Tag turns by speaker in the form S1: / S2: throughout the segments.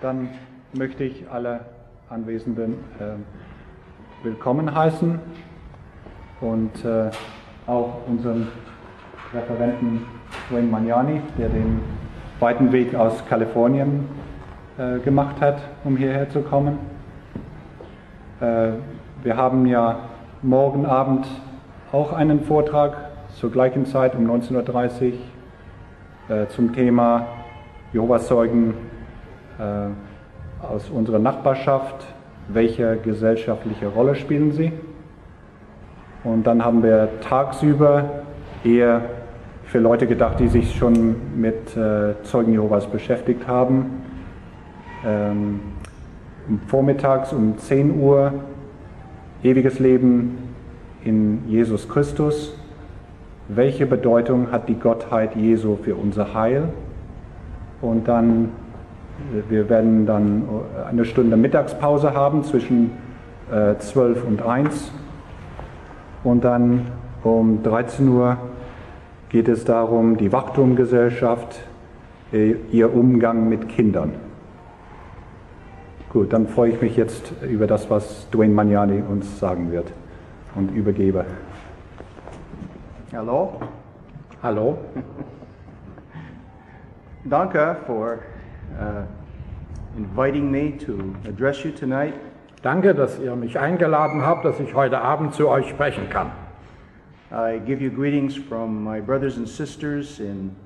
S1: Dann möchte ich alle Anwesenden äh, willkommen heißen und äh, auch unseren Referenten Wayne Magnani, der den weiten Weg aus Kalifornien äh, gemacht hat, um hierher zu kommen. Äh, wir haben ja morgen Abend auch einen Vortrag zur gleichen Zeit um 19.30 Uhr äh, zum Thema Jehovas Zeugen aus unserer Nachbarschaft. Welche gesellschaftliche Rolle spielen sie? Und dann haben wir tagsüber eher für Leute gedacht, die sich schon mit äh, Zeugen Jehovas beschäftigt haben. Ähm, vormittags um 10 Uhr ewiges Leben in Jesus Christus. Welche Bedeutung hat die Gottheit Jesu für unser Heil? Und dann, wir werden dann eine Stunde Mittagspause haben zwischen äh, 12 und 1. Und dann um 13 Uhr geht es darum, die Wachturmgesellschaft, äh, ihr Umgang mit Kindern. Gut, dann freue ich mich jetzt über das, was Dwayne Magnani uns sagen wird und übergebe.
S2: Hallo.
S1: Hallo.
S2: Danke for uh, inviting me to address you tonight.
S3: Danke, dass ihr mich eingeladen habt, dass ich heute Abend zu euch sprechen kann.
S2: I give you greetings from my brothers and sisters in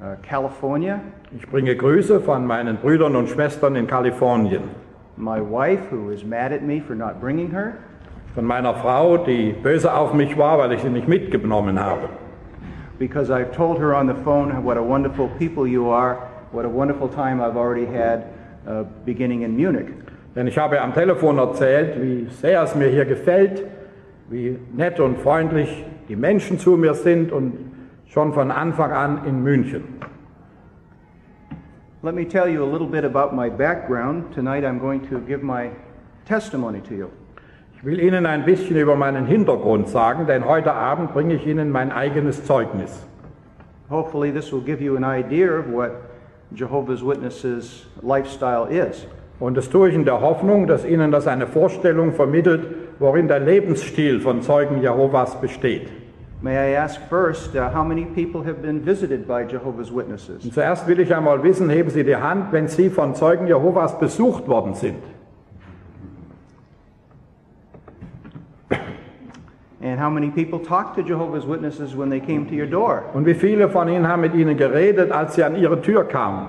S2: uh, California,
S3: Ich bringe Grüße von meinen Brüdern und Schwestern in Kalifornien,
S2: my wife who is mad at me for not bringing her,
S3: von meiner Frau, die böse auf mich war, weil ich sie nicht mitgenommen habe.
S2: because I've told her on the phone what a wonderful people you are, what a wonderful time I've already had uh, beginning in Munich.
S3: Denn ich habe am Telefon erzählt, wie sehr es mir hier gefällt, wie nett und freundlich die Menschen zu mir sind und schon von Anfang an in München.
S2: Let me tell you a little bit about my background. Tonight I'm going to give my testimony to you.
S3: Ich will Ihnen ein bisschen über meinen Hintergrund sagen, denn heute Abend bringe ich Ihnen mein eigenes Zeugnis.
S2: Hopefully, this will give you an idea of what Jehovah's Witnesses' lifestyle is.
S3: Und das tue ich in der Hoffnung, dass Ihnen das eine Vorstellung vermittelt, worin der Lebensstil von Zeugen Jehovas besteht.
S2: May I ask first, uh, how many people have been visited by Jehovah's Witnesses?
S3: Und zuerst will ich einmal wissen, heben Sie die Hand, wenn Sie von Zeugen Jehovas besucht worden sind.
S2: And how many people talked to Jehovah's Witnesses when they came to your door?
S3: Und wie viele von Ihnen haben mit Ihnen geredet, als Sie an Ihre Tür kamen?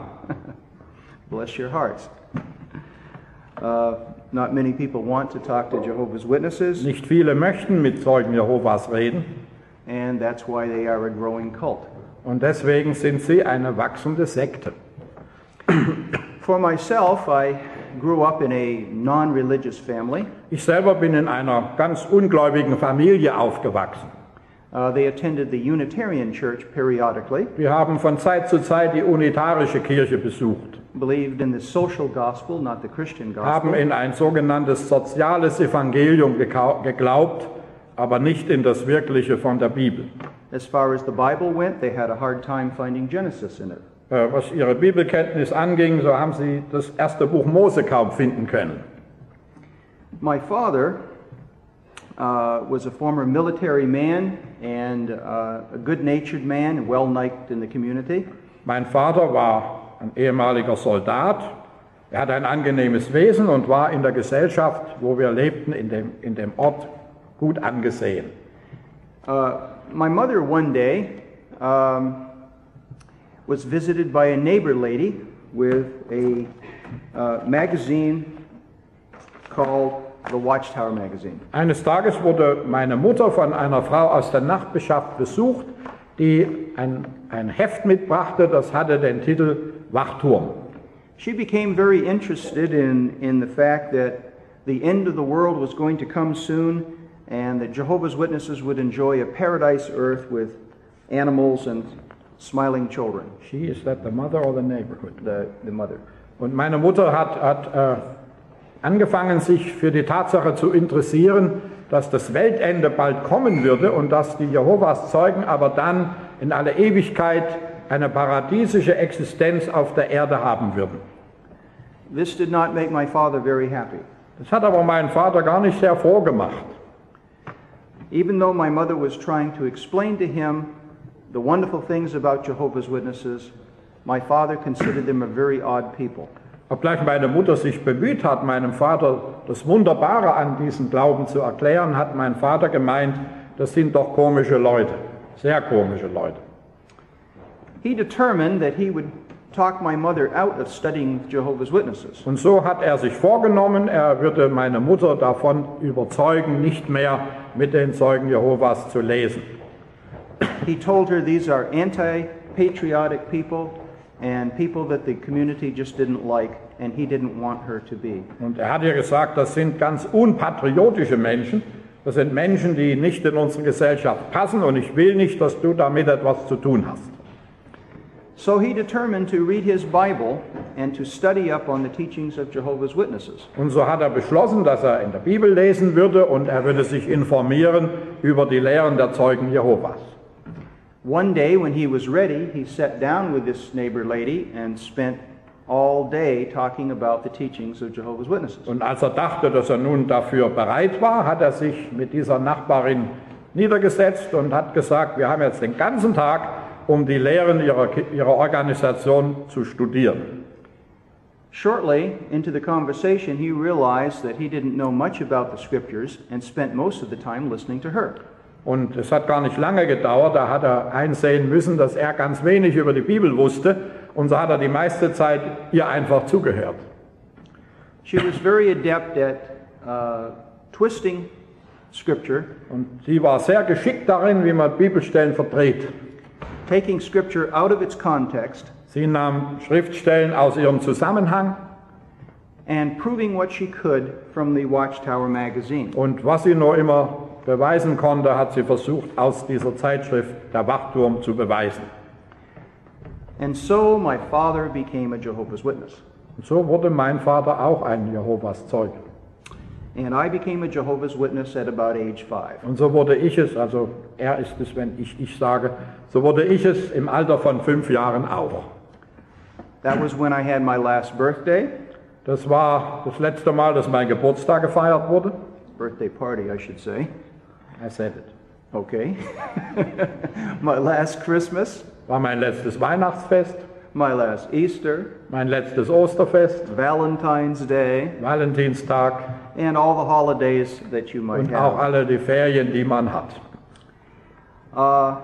S2: Bless your hearts. Uh, not many people want to talk to Jehovah's Witnesses,
S3: Nicht viele möchten mit Zeugen Jehovas reden.
S2: and that's why they are a growing cult.
S3: Und deswegen sind sie eine wachsende Sekte.
S2: For myself, I grew up in a non religious family.
S3: Ich selber bin in einer ganz ungläubigen Familie aufgewachsen.
S2: Uh, they attended the Unitarian Church periodically,
S3: Wir haben von Zeit zu Zeit die unitarische Kirche besucht,
S2: believed in the social gospel, not the Christian
S3: haben
S2: gospel.
S3: in ein sogenanntes soziales Evangelium geglaubt, aber nicht in das Wirkliche von der Bibel.
S2: As far as the Bible went, they had a hard time finding Genesis in it.
S3: Äh, Was ihre Bibelkenntnis anging, so haben sie das erste Buch Mose kaum finden können.
S2: My father uh, was a former military man and uh, a good natured man, well liked in the community.
S3: Mein Vater war ein ehemaliger Soldat. Er hatte ein angenehmes Wesen und war in der Gesellschaft, wo wir lebten, in dem, in dem Ort gut angesehen.
S2: Uh, my mother one day um, was visited by a neighbor lady with a uh, magazine called the Watchtower Magazine.
S3: Eines Tages wurde meine Mutter von einer Frau aus der Nachbarschaft besucht, die ein, ein Heft mitbrachte, das hatte den Titel Wachturm.
S2: She became very interested in, in the fact that the end of the world was going to come soon and that Jehovah's Witnesses would enjoy a paradise earth with animals and smiling children,
S3: She is that the mother or the neighborhood?
S2: the, the mother.
S3: Und meine Mutter hat, hat äh, angefangen, sich für die Tatsache zu interessieren, dass das Weltende bald kommen würde und dass die Jehovas Zeugen aber dann in alle Ewigkeit eine paradiesische Existenz auf der Erde haben würden.
S2: This did not make my father very happy.
S3: Das hat aber meinen Vater gar nicht sehr vorgemacht.
S2: Even though my mother was trying to explain to him the wonderful things about Jehovah's Witnesses, my father considered them a very odd people.
S3: Obgleich meine Mutter sich bemüht hat, meinem Vater das Wunderbare an diesem Glauben zu erklären, hat mein Vater gemeint, das sind doch komische Leute, sehr komische Leute.
S2: He determined that he would talk my mother out of studying Jehovah's Witnesses.
S3: Und so hat er sich vorgenommen, er würde meine Mutter davon überzeugen, nicht mehr mit den Zeugen Jehovas zu lesen.
S2: He told her these are anti patriotic people and people that the community just didn't like, and he didn't want her to be.
S3: Und er hat ihr gesagt, das sind ganz unpatriotische Menschen, das sind Menschen, die nicht in unsere Gesellschaft passen und ich will nicht, dass du damit etwas zu tun hast.
S2: So he determined to read his Bible and to study up on the teachings of Jehovah's Witnesses.
S3: Und so hat er beschlossen, dass er in der Bibel lesen würde und er würde sich informieren über die Lehren der Zeugen Jehovas.
S2: One day, when he was ready, he sat down with this neighbor lady and spent all day talking about the teachings of Jehovah's Witnesses.
S3: Und als er dachte, dass er nun dafür bereit war, hat er sich mit dieser Nachbarin niedergesetzt und hat gesagt, wir haben jetzt den ganzen Tag, um die Lehren ihrer, ihrer Organisation zu studieren.
S2: Shortly into the conversation, he realized that he didn't know much about the scriptures and spent most of the time listening to her.
S3: Und es hat gar nicht lange gedauert, da hat er einsehen müssen, dass er ganz wenig über die Bibel wusste und so hat er die meiste Zeit ihr einfach zugehört.
S2: She was very adept at uh, twisting scripture,
S3: Und sie war sehr geschickt darin, wie man Bibelstellen verdreht.
S2: taking scripture out of its context,
S3: Sie nahm Schriftstellen aus ihrem Zusammenhang
S2: and proving what she could from the Watchtower magazine.
S3: und was sie nur immer beweisen konnte, hat sie versucht, aus dieser Zeitschrift der Wachturm zu beweisen.
S2: And so my father became a Jehovah's Witness.
S3: Und so wurde mein Vater auch ein Jehovas Zeuge.
S2: And I became a Jehovah's Witness at about age five.
S3: Und so wurde ich es, also er ist es, wenn ich ich sage, so wurde ich es im Alter von fünf Jahren auch.
S2: That was when I had my last birthday,
S3: Das war das letzte Mal, dass mein Geburtstag gefeiert wurde.
S2: birthday party, I should say.
S3: I said it.
S2: Okay. my last Christmas,
S3: War mein letztes Weihnachtsfest,
S2: my last Easter,
S3: mein letztes Osterfest,
S2: Valentine's Day,
S3: Valentinstag
S2: and all the holidays that you might
S3: und auch
S2: have.
S3: alle die Ferien, die man hat.
S2: Uh,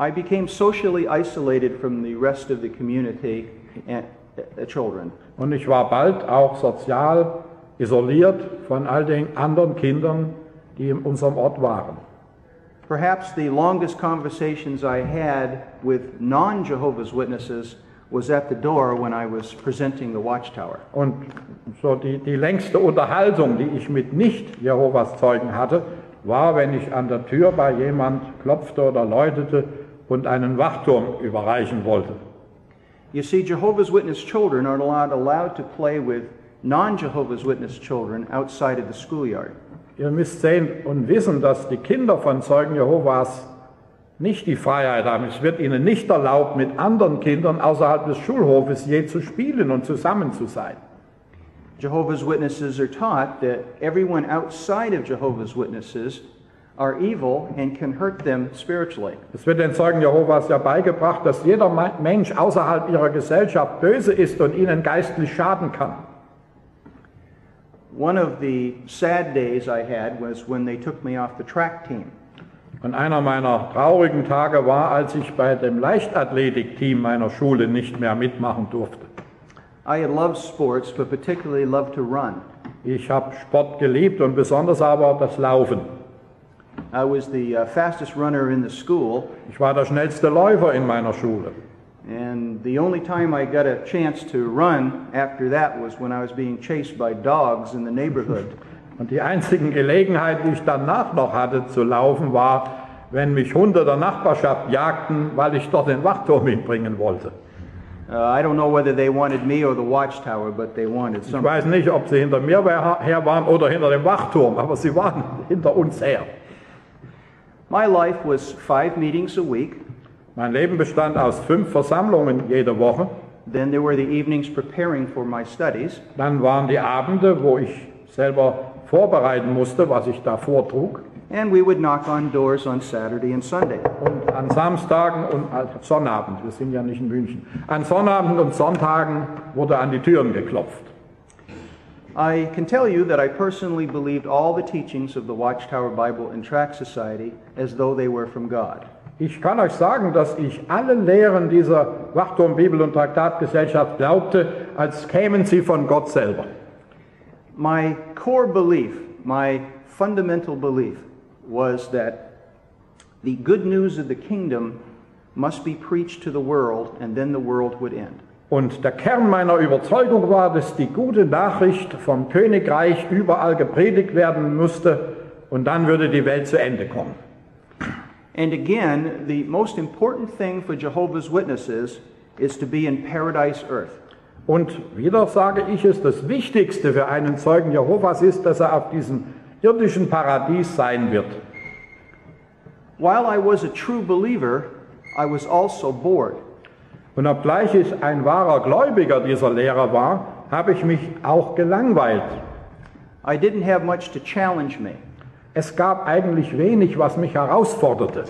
S2: I became socially isolated from the rest of the community and uh, children.
S3: Und ich war bald auch sozial isoliert von all den anderen Kindern, die in unserem Ort waren.
S2: Perhaps the longest conversations I had with non Jehovah's Witnesses was at the door when I was presenting the Watchtower.
S3: Und so die, die längste Unterhaltung, die ich mit Nicht-Jehovas Zeugen hatte, war, wenn ich an der Tür bei jemand klopfte oder läutete und einen Wachturm überreichen wollte.
S2: You see, Jehovah's Witness children are not allowed to play with non Jehovah's Witness children outside of the schoolyard.
S3: Ihr müsst sehen und wissen, dass die Kinder von Zeugen Jehovas nicht die Freiheit haben. Es wird ihnen nicht erlaubt, mit anderen Kindern außerhalb des Schulhofes je zu spielen und zusammen zu sein.
S2: Jehovah's Witnesses are taught that everyone outside of Jehovah's Witnesses are evil and can hurt them spiritually.
S3: Es wird den Zeugen Jehovas ja beigebracht, dass jeder Me- Mensch außerhalb ihrer Gesellschaft böse ist und ihnen geistlich schaden kann.
S2: One of the sad days I had was when they took me off the track team.
S3: Und einer meiner traurigen Tage war, als ich bei dem Leichtathletikteam meiner Schule nicht mehr mitmachen durfte.
S2: I loved sports, but particularly loved to run.
S3: Ich habe Sport geliebt und besonders aber das Laufen.
S2: I was the uh, fastest runner in the school,
S3: Ich war der schnellste Läufer in meiner Schule.
S2: And the only time I got a chance to run after that was when I was being chased by dogs in the neighborhood.
S3: Und die einzigen Gelegenheit, die ich danach noch hatte zu laufen, war, wenn mich Hunde der Nachbarschaft jagten, weil ich dort den Wachturm hinbringen wollte.
S2: Uh, I don't know whether they wanted me or the watchtower, but they wanted
S3: Ich
S2: something.
S3: weiß nicht, ob sie hinter mir her waren oder hinter dem Wachturm, aber sie waren hinter uns her.
S2: My life was five meetings a week,
S3: Mein Leben bestand aus fünf Versammlungen jede Woche
S2: Then there were the evenings preparing for my studies.
S3: Dann waren die Abende, wo ich selber vorbereiten musste, was ich da vortrug.
S2: And we would knock on doors on Saturday and Sunday.
S3: Und an Samstagen und Sonnabend, wir sind ja nicht in München, an Sonnabend und Sonntagen wurde an die Türen geklopft.
S2: I can tell you that I personally believed all the teachings of the Watchtower Bible and Tract Society as though they were from God.
S3: Ich kann euch sagen, dass ich alle Lehren dieser Wachturm Bibel und Traktatgesellschaft glaubte, als kämen sie von Gott selber.
S2: My core belief, my fundamental belief, was that the good news of the kingdom must be preached to the world and then the world would end.
S3: Und der Kern meiner Überzeugung war, dass die gute Nachricht vom Königreich überall gepredigt werden musste und dann würde die Welt zu Ende kommen.
S2: And again, the most important thing for Jehovah's Witnesses is to be in paradise earth.
S3: Und wieder sage ich es, das Wichtigste für einen Zeugen Jehovas ist, dass er auf diesem irdischen Paradies sein wird.
S2: While I was a true believer, I was also bored.
S3: Und obgleich ich ein wahrer Gläubiger dieser Lehrer war, habe ich mich auch gelangweilt.
S2: I didn't have much to challenge me.
S3: Es gab eigentlich wenig, was mich herausforderte.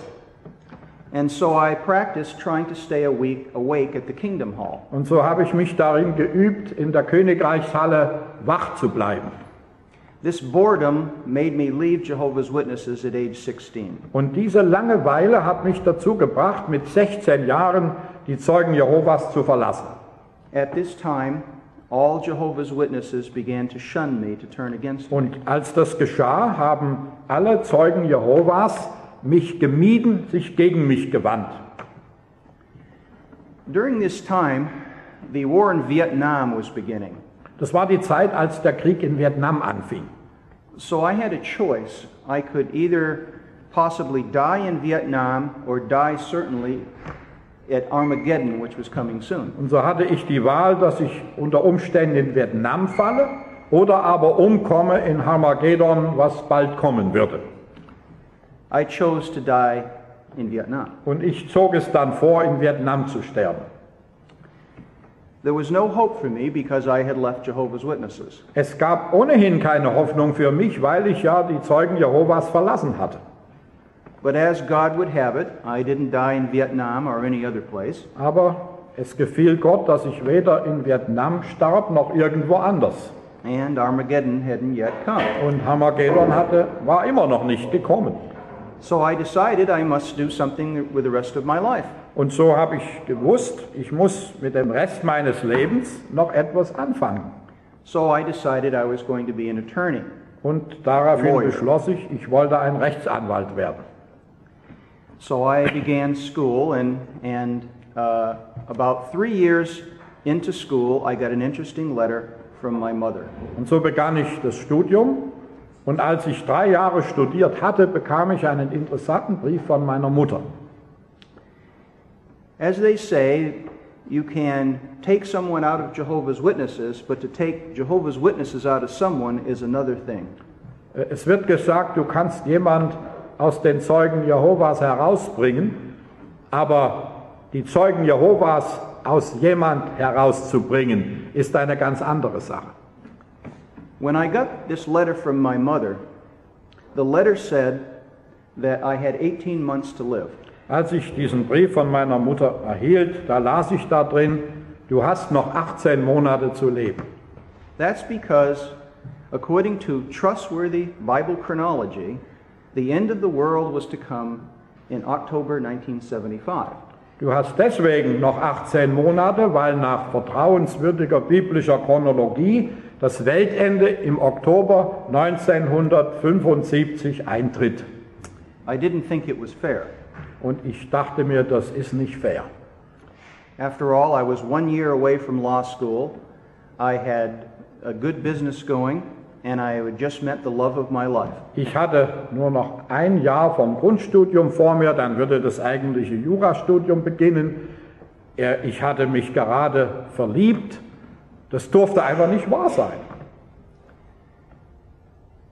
S2: And so I practiced trying to stay awake, awake at the Kingdom Hall.
S3: Und so habe ich mich darin geübt, in der Königreichshalle wach zu bleiben.
S2: This boredom made me leave Jehovah's Witnesses at age 16.
S3: Und diese Langeweile hat mich dazu gebracht, mit 16 Jahren die Zeugen Jehovas zu verlassen.
S2: At this time, all Jehovah's Witnesses began to shun me to turn against me.
S3: Und als das geschah, haben alle Zeugen Jehovas mich gemieden, sich gegen mich gewandt.
S2: During this time, the war in Vietnam was beginning.
S3: Das war die Zeit, als der Krieg in Vietnam anfing.
S2: So I had a choice. I could either possibly die in Vietnam or die certainly at Armageddon, which was coming soon.
S3: Und so hatte ich die Wahl, dass ich unter Umständen in Vietnam falle oder aber umkomme in Armageddon, was bald kommen würde.
S2: I chose to die in Vietnam.
S3: Und ich zog es dann vor, in Vietnam zu sterben.
S2: There was no hope for me because I had left Jehovah's Witnesses.
S3: Es gab ohnehin keine Hoffnung für mich, weil ich ja die Zeugen Jehovas verlassen hatte.
S2: But as God would have it, I didn't die in Vietnam or any other place.
S3: Aber es gefiel Gott, dass ich weder in Vietnam starb noch irgendwo anders.
S2: And Armageddon hadn't yet come.
S3: Und Armageddon hatte, war immer noch nicht gekommen.
S2: So I decided I must do something with the rest of my life.
S3: Und so habe ich gewusst, ich muss mit dem Rest meines Lebens noch etwas anfangen.
S2: So I decided I was going to be an attorney.
S3: Und daraufhin
S2: Lawyer.
S3: beschloss ich, ich wollte ein Rechtsanwalt werden.
S2: So I began school, and, and uh, about three years into school, I got an interesting letter from my mother.
S3: Und so begann ich das Studium. Und als ich drei Jahre studiert hatte, bekam ich einen interessanten Brief von meiner Mutter.
S2: As they say, you can take someone out of Jehovah's Witnesses, but to take Jehovah's Witnesses out of someone is another thing.
S3: Äh, Es wird gesagt, du kannst jemand aus den Zeugen Jehovas herausbringen, aber die Zeugen Jehovas aus jemand herauszubringen, ist eine ganz andere Sache.
S2: When I got this letter from my mother, the letter said that I had 18 months to live.
S3: Als ich diesen Brief von meiner Mutter erhielt, da las ich da drin, du hast noch 18 Monate zu leben.
S2: That's because, according to trustworthy Bible chronology, the end of the world was to come in October 1975.
S3: Du hast deswegen noch 18 Monate, weil nach vertrauenswürdiger biblischer Chronologie das Weltende im Oktober 1975 eintritt.
S2: I didn't think it was fair.
S3: Und ich dachte mir, das ist nicht fair.
S2: After all, I was one year away from law school. I had a good business going, and I had just met the love of my life.
S3: Ich hatte nur noch ein Jahr vom Grundstudium vor mir, dann würde das eigentliche Jurastudium beginnen. Ich hatte mich gerade verliebt. Das durfte einfach nicht wahr sein.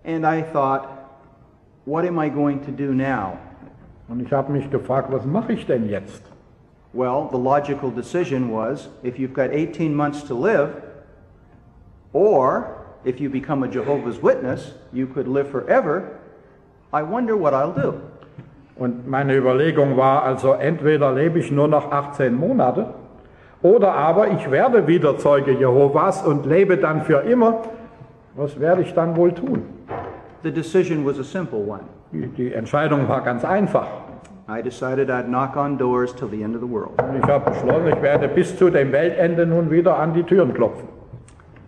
S2: And I thought, what am I going to do now?
S3: Und ich habe mich gefragt, was mache ich denn jetzt?
S2: Well, the logical decision was if you've got 18 months to live, or if you become a Jehovah's Witness, you could live forever. I wonder what I'll do.
S3: Und meine Überlegung war also, entweder lebe ich nur noch 18 Monate oder aber ich werde wieder Zeuge Jehovas und lebe dann für immer. Was werde ich dann wohl tun?
S2: The decision was a simple one.
S3: Die, Entscheidung war ganz einfach.
S2: I decided I'd knock on doors till the end of the world.
S3: Ich habe beschlossen, ich werde bis zu dem Weltende nun wieder an die Türen klopfen.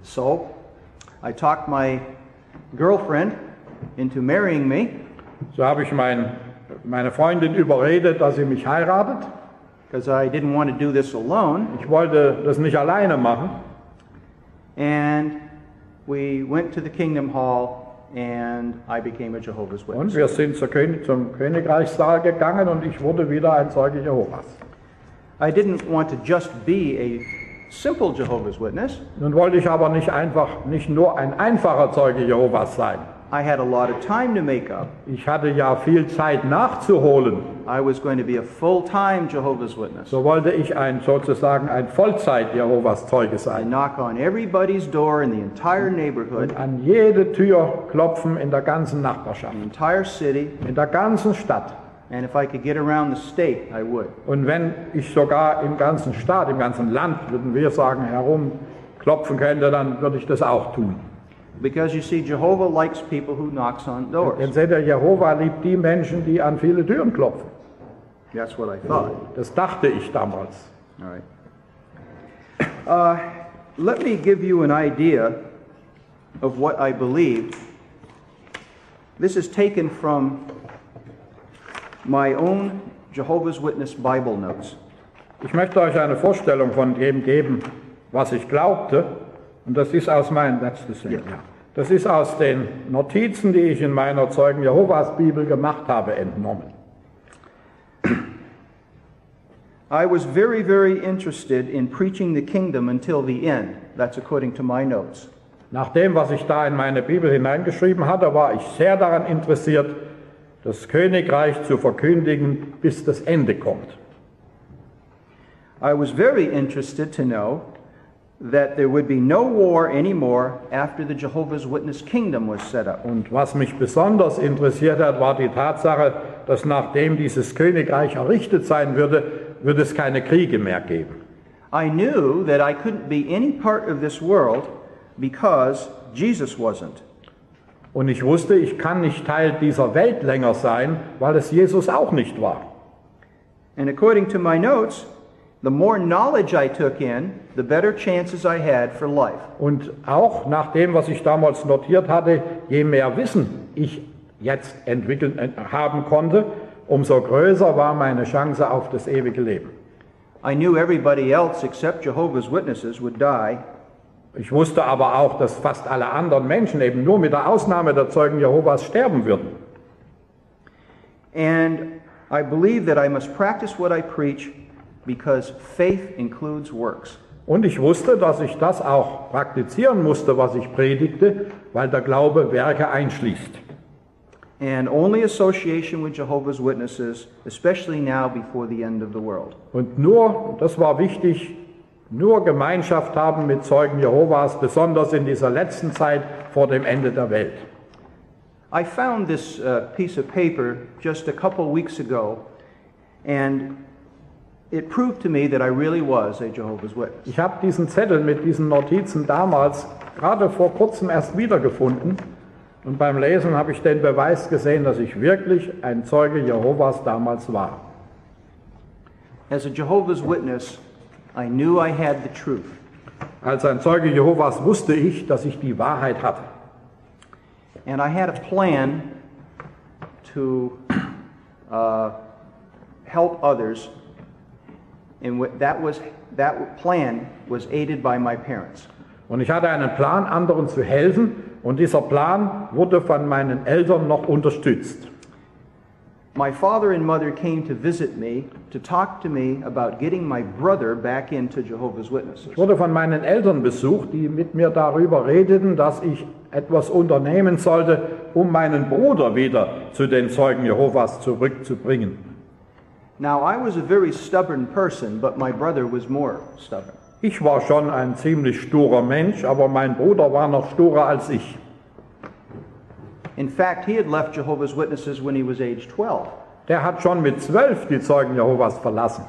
S2: So I talked my girlfriend into marrying me
S3: So habe ich mein, meine Freundin überredet, dass sie mich heiratet.
S2: because I didn't want to do this alone.
S3: Ich wollte das nicht alleine machen.
S2: And we went to the Kingdom Hall and I became a Jehovah's
S3: Und
S2: Witness.
S3: wir sind zum Königreichssaal gegangen und ich wurde wieder ein Zeuge Jehovas.
S2: I didn't want to just be a simple Jehovah's Witness.
S3: Nun wollte ich aber nicht einfach, nicht nur ein einfacher Zeuge Jehovas sein.
S2: I had a lot of time to make up.
S3: Ich hatte ja viel Zeit nachzuholen.
S2: I was going to be a full-time Jehovah's Witness.
S3: So wollte ich ein sozusagen ein Vollzeit Jehovas Zeuge
S2: I
S3: sein.
S2: knock on everybody's door in the entire neighborhood,
S3: An jede Tür klopfen in der ganzen Nachbarschaft,
S2: the entire city,
S3: in der ganzen Stadt.
S2: And if I could get around the state, I would.
S3: Und wenn ich sogar im ganzen Staat, im ganzen Land, würden wir sagen, herum klopfen könnte, dann würde ich das auch tun.
S2: Because you see, Jehovah likes people who knocks on
S3: Denn
S2: doors.
S3: seht ihr, Jehova liebt die Menschen, die an viele Türen klopfen.
S2: That's what I thought.
S3: Das dachte ich damals.
S2: All right. Uh, let me give you an idea of what I believed. This is taken from my own Jehovah's Witness Bible notes.
S3: Ich möchte euch eine Vorstellung von dem geben, was ich glaubte. Und das ist aus meinen, that's the same. Das ist aus den Notizen, die ich in meiner Zeugen Jehovas Bibel gemacht habe, entnommen.
S2: I was very, very interested in preaching the kingdom until the end. That's according to my notes.
S3: Nach dem, was ich da in meine Bibel hineingeschrieben hatte, war ich sehr daran interessiert, das Königreich zu verkündigen, bis das Ende kommt.
S2: I was very interested to know that there would be no war anymore after the Jehovah's Witness kingdom was set up.
S3: Und was mich besonders interessiert hat, war die Tatsache, dass nachdem dieses Königreich errichtet sein würde, würde es keine Kriege mehr geben.
S2: I knew that I couldn't be any part of this world because Jesus wasn't.
S3: Und ich wusste, ich kann nicht Teil dieser Welt länger sein, weil es Jesus auch nicht war.
S2: And according to my notes, the more knowledge I took in, the better chances I had for life.
S3: Und auch nach dem, was ich damals notiert hatte, je mehr Wissen ich jetzt entwickeln äh, haben konnte, umso größer war meine Chance auf das ewige Leben.
S2: I knew everybody else except Jehovah's Witnesses would die,
S3: Ich wusste aber auch, dass fast alle anderen Menschen eben nur mit der Ausnahme der Zeugen Jehovas sterben würden.
S2: and I believe that I must practice what I preach because faith includes works.
S3: Und ich wusste, dass ich das auch praktizieren musste, was ich predigte, weil der Glaube Werke einschließt.
S2: And only association with Jehovah's Witnesses, especially now before the end of the world.
S3: Und nur, das war wichtig, nur Gemeinschaft haben mit Zeugen Jehovas, besonders in dieser letzten Zeit vor dem Ende der Welt.
S2: I found this uh, piece of paper just a couple weeks ago, and it proved to me that I really was a Jehovah's Witness.
S3: Ich habe diesen Zettel mit diesen Notizen damals gerade vor kurzem erst wiedergefunden und beim Lesen habe ich den Beweis gesehen, dass ich wirklich ein Zeuge Jehovas damals war.
S2: As a Jehovah's Witness, I knew I had the truth.
S3: Als ein Zeuge Jehovas wusste ich, dass ich die Wahrheit hatte.
S2: And I had a plan to uh, help others, and that, was, that plan was aided by my parents.
S3: Und ich hatte einen Plan, anderen zu helfen und dieser Plan wurde von meinen Eltern noch unterstützt.
S2: My father and mother came to visit me to talk to me about getting my brother back into Jehovah's Witnesses.
S3: Ich wurde von meinen Eltern besucht, die mit mir darüber redeten, dass ich etwas unternehmen sollte, um meinen Bruder wieder zu den Zeugen Jehovas zurückzubringen.
S2: Now, I was a very stubborn person, but my brother was more stubborn.
S3: Ich war schon ein ziemlich sturer Mensch, aber mein Bruder war noch sturer als ich.
S2: In fact, he had left Jehovah's Witnesses when he was age 12.
S3: Der hat schon mit zwölf die Zeugen Jehovas verlassen.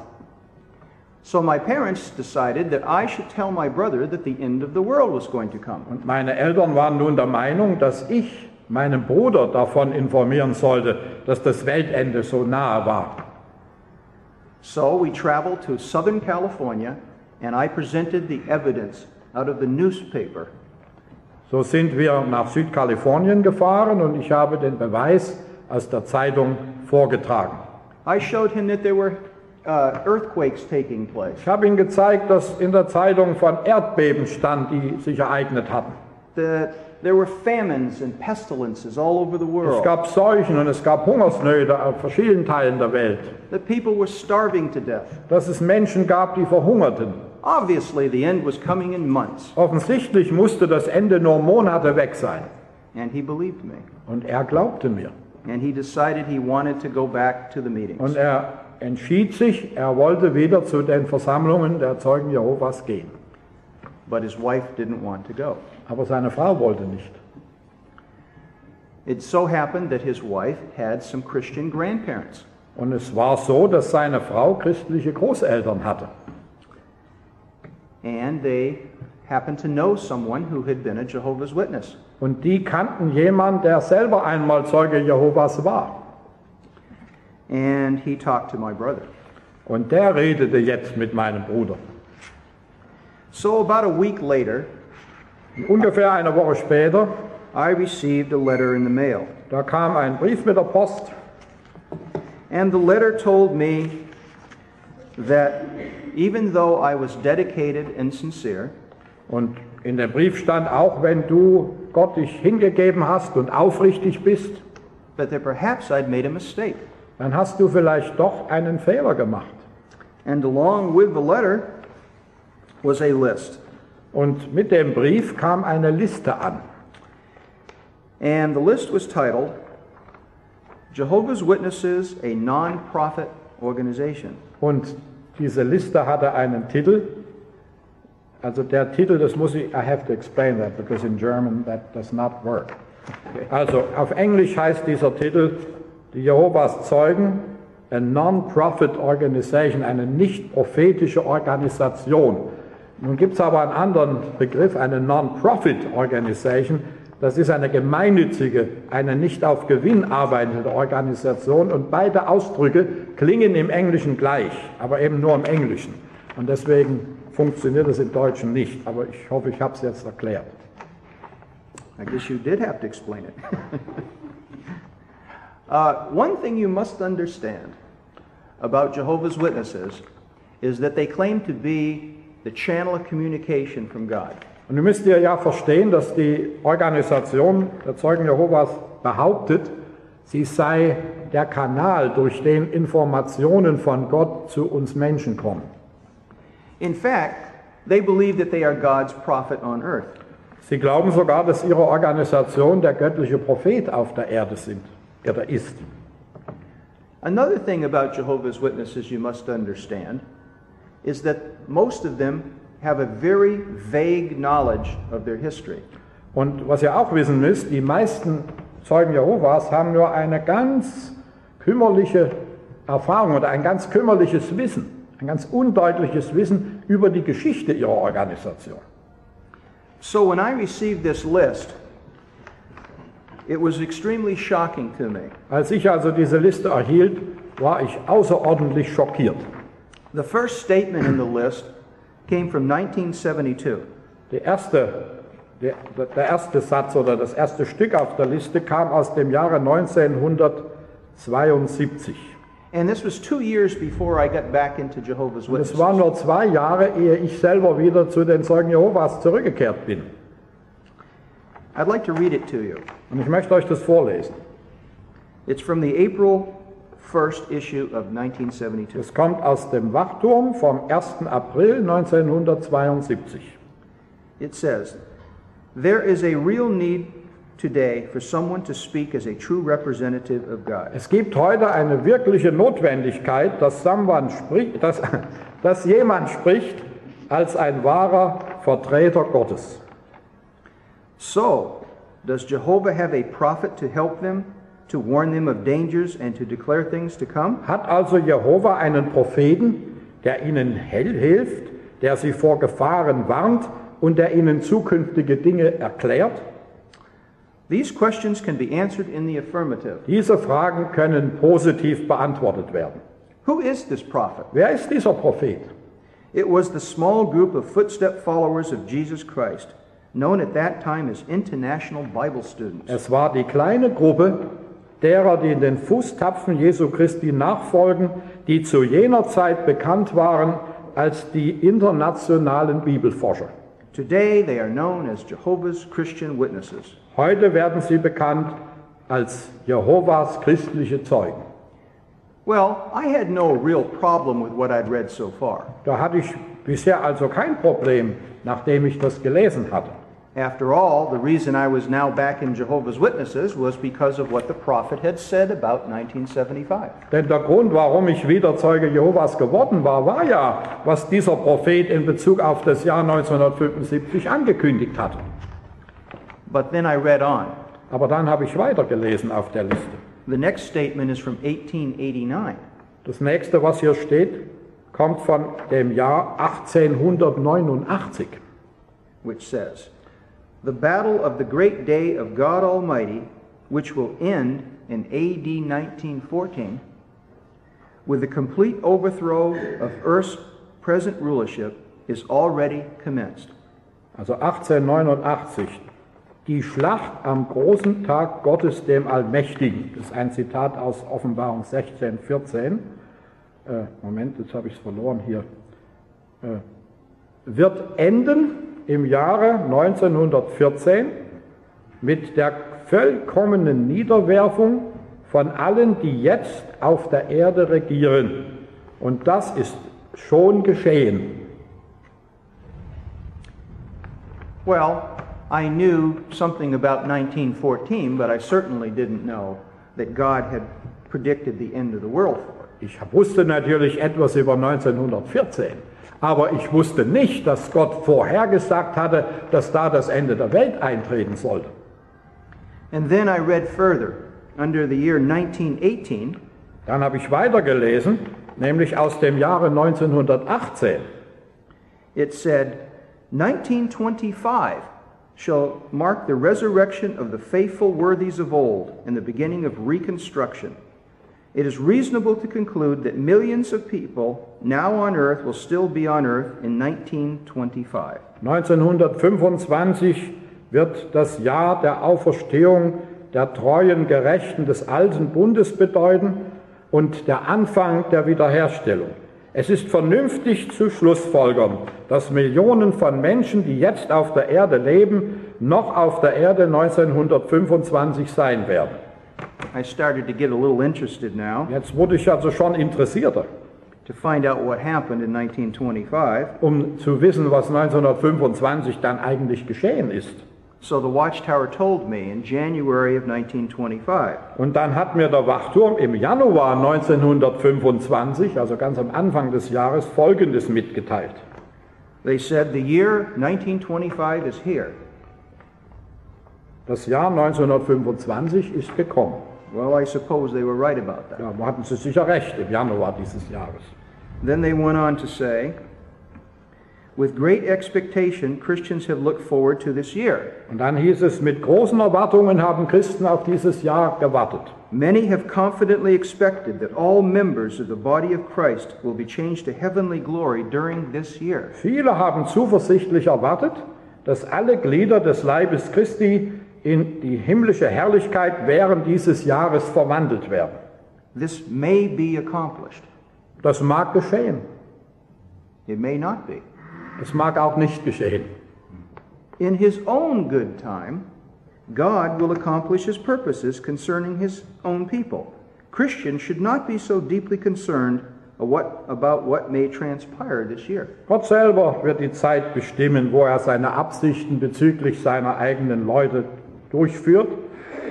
S2: So my parents decided that I should tell my brother that the end of the world was going to come.
S3: Und meine Eltern waren nun der Meinung, dass ich meinen Bruder davon informieren sollte, dass das Weltende so nahe war.
S2: So we traveled to Southern California and I presented the evidence out of the newspaper.
S3: So sind wir nach Südkalifornien gefahren und ich habe den Beweis aus der Zeitung vorgetragen.
S2: I showed him that there were uh, earthquakes taking place,
S3: Ich habe ihm gezeigt, dass in der Zeitung von Erdbeben stand, die sich ereignet hatten.
S2: that there were famines and pestilences all over the
S3: Es gab Seuchen und es gab Hungersnöte auf verschiedenen Teilen der Welt.
S2: that people were starving to death.
S3: Dass es Menschen gab, die verhungerten.
S2: Obviously, the end was coming in months,
S3: Offensichtlich musste das Ende nur Monate weg sein.
S2: and he believed me.
S3: Und er glaubte mir.
S2: And he decided he wanted to go back to the meetings.
S3: Und er entschied sich, er wollte wieder zu den Versammlungen der Zeugen Jehovas gehen.
S2: But his wife didn't want to go.
S3: Aber seine Frau wollte nicht.
S2: It so happened that his wife had some Christian grandparents.
S3: Und es war so, dass seine Frau christliche Großeltern hatte.
S2: And they happened to know someone who had been a Jehovah's Witness.
S3: Und die kannten jemand, der selber einmal Zeuge Jehovas war.
S2: And he talked to my brother.
S3: Und der redete jetzt mit meinem Bruder.
S2: So about a week later,
S3: Ungefähr eine Woche später,
S2: I received a letter in the mail.
S3: da kam ein Brief mit der Post
S2: And the letter told me that even though I was dedicated and sincere,
S3: und in dem Brief stand, auch wenn du Gott dich hingegeben hast und aufrichtig bist,
S2: but that perhaps I'd made a mistake.
S3: dann hast du vielleicht doch einen Fehler gemacht.
S2: And along with the letter was a list.
S3: Und mit dem Brief kam eine Liste an.
S2: And the list was titled Jehovah's Witnesses, a non-profit organization.
S3: Und diese Liste hatte einen Titel. Also der Titel, das muss ich, I have to explain that because in German that does not work. Also auf Englisch heißt dieser Titel die Jehovas Zeugen, a non-profit organization, eine nicht prophetische Organisation. Nun gibt es aber einen anderen Begriff, eine non-profit organization. Das ist eine gemeinnützige, eine nicht auf Gewinn arbeitende Organisation und beide Ausdrücke klingen im Englischen gleich, aber eben nur im Englischen. Und deswegen funktioniert es im Deutschen nicht, aber ich hoffe, ich habe es jetzt erklärt.
S2: I guess you did have to explain it. uh, one thing you must understand about Jehovah's Witnesses is that they claim to be the channel of communication from God.
S3: Und ihr müsst ihr ja verstehen, dass die Organisation der Zeugen Jehovas behauptet, sie sei der Kanal, durch den Informationen von Gott zu uns Menschen kommen.
S2: In fact, they believe that they are God's prophet on earth.
S3: Sie glauben sogar, dass ihre Organisation der göttliche Prophet auf der Erde sind, oder ist.
S2: Another thing about Jehovah's Witnesses you must understand is that most of them have a very vague knowledge of their history.
S3: Und was ihr auch wissen müsst, die meisten Zeugen Jehovas haben nur eine ganz kümmerliche Erfahrung oder ein ganz kümmerliches Wissen, ein ganz undeutliches Wissen über die Geschichte ihrer Organisation.
S2: So when I received this list, it was extremely shocking to me.
S3: Als ich also diese Liste erhielt, war ich außerordentlich schockiert.
S2: The first statement in the list came from 1972.
S3: Der erste, der, der erste Satz oder das erste Stück auf der Liste kam aus dem Jahre 1972.
S2: And this was two years before I got back into Jehovah's
S3: Und es
S2: Witnesses.
S3: waren nur zwei Jahre, ehe ich selber wieder zu den Zeugen Jehovas zurückgekehrt bin.
S2: I'd like to read it to you.
S3: Und ich möchte euch das vorlesen.
S2: It's from the April 1st issue of 1972.
S3: Es kommt aus dem Wachturm vom 1. April 1972.
S2: It says, There is a real need today for someone to speak as a true representative of God.
S3: Es gibt heute eine wirkliche Notwendigkeit, dass, spricht, dass, dass jemand spricht als ein wahrer Vertreter Gottes.
S2: So, does Jehovah have a prophet to help them, to warn them of dangers, and to declare things to come?
S3: Hat also Jehova einen Propheten, der ihnen hell hilft, der sie vor Gefahren warnt und der ihnen zukünftige Dinge erklärt?
S2: These questions can be answered in the affirmative.
S3: Diese Fragen können positiv beantwortet werden.
S2: Who is this prophet?
S3: Wer ist dieser Prophet?
S2: It was the small group of footstep followers of Jesus Christ, known at that time as International Bible Students.
S3: Es war die kleine Gruppe derer, die in den Fußtapfen Jesu Christi nachfolgen, die zu jener Zeit bekannt waren als die internationalen Bibelforscher.
S2: Today they are known as Jehovah's Christian Witnesses.
S3: Heute werden sie bekannt als Jehovas christliche Zeugen.
S2: Well, I had no real problem with what I'd read so far.
S3: Da hatte ich bisher also kein Problem, nachdem ich das gelesen hatte.
S2: After all, the reason I was now back in Jehovah's Witnesses was because of what the prophet had said about 1975.
S3: Denn der Grund, warum ich wieder Zeuge Jehovas geworden war, war ja, was dieser Prophet in Bezug auf das Jahr 1975 angekündigt hatte.
S2: But then I read on.
S3: Aber dann habe ich weitergelesen auf der Liste.
S2: The next statement is from 1889.
S3: Das nächste, was hier steht, kommt von dem Jahr 1889.
S2: which says, The battle of the great day of God Almighty, which will end in AD 1914, with the complete overthrow of Earth's present rulership, is already commenced.
S3: Also 1889. Die Schlacht am großen Tag Gottes dem Allmächtigen. Das ist ein Zitat aus Offenbarung 16, 14. Äh, Moment, jetzt habe ich es verloren hier. Äh, wird enden im Jahre 1914 mit der vollkommenen Niederwerfung von allen, die jetzt auf der Erde regieren. Und das ist schon geschehen.
S2: Well, I knew something about 1914, but I certainly didn't know that God had predicted the end of the world for it.
S3: Ich wusste natürlich etwas über 1914, aber ich wusste nicht, dass Gott vorhergesagt hatte, dass da das Ende der Welt eintreten sollte.
S2: And then I read further. Under the year 1918,
S3: Dann habe ich weitergelesen, nämlich aus dem Jahre 1918.
S2: it said, 1925 shall mark the resurrection of the faithful worthies of old and the beginning of reconstruction. It is reasonable to conclude that millions of people now on earth will still be on earth in 1925.
S3: 1925 wird das Jahr der Auferstehung der treuen Gerechten des alten Bundes bedeuten und der Anfang der Wiederherstellung. Es ist vernünftig zu schlussfolgern, dass Millionen von Menschen, die jetzt auf der Erde leben, noch auf der Erde 1925 sein werden.
S2: I started to get a little interested now
S3: Jetzt wurde ich also schon interessierter,
S2: to find out what happened in 1925.
S3: um zu wissen, was 1925 dann eigentlich geschehen ist.
S2: So the Watchtower told me in January of 1925
S3: Und dann hat mir der Wachturm im Januar 1925, also ganz am Anfang des Jahres, Folgendes mitgeteilt.
S2: They said the year 1925 is here.
S3: Das Jahr 1925 ist gekommen.
S2: Well, I suppose they were right about that.
S3: Ja, hatten Sie sicher recht im Januar dieses Jahres.
S2: Then they went on to say, with great expectation, Christians have looked forward to this year.
S3: Und dann hieß es, mit großen Erwartungen haben Christen auf dieses Jahr gewartet.
S2: Many have confidently expected that all members of the body of Christ will be changed to heavenly glory during this year.
S3: Viele haben zuversichtlich erwartet, dass alle Glieder des Leibes Christi in die himmlische Herrlichkeit während dieses Jahres verwandelt werden.
S2: This may be accomplished.
S3: Das mag geschehen.
S2: It may not be.
S3: Es mag auch nicht geschehen.
S2: In his own good time, God will accomplish his purposes concerning his own people. Christians should not be so deeply concerned what, about what may transpire this year.
S3: Gott selber wird die Zeit bestimmen, wo er seine Absichten bezüglich seiner eigenen Leute durchführt.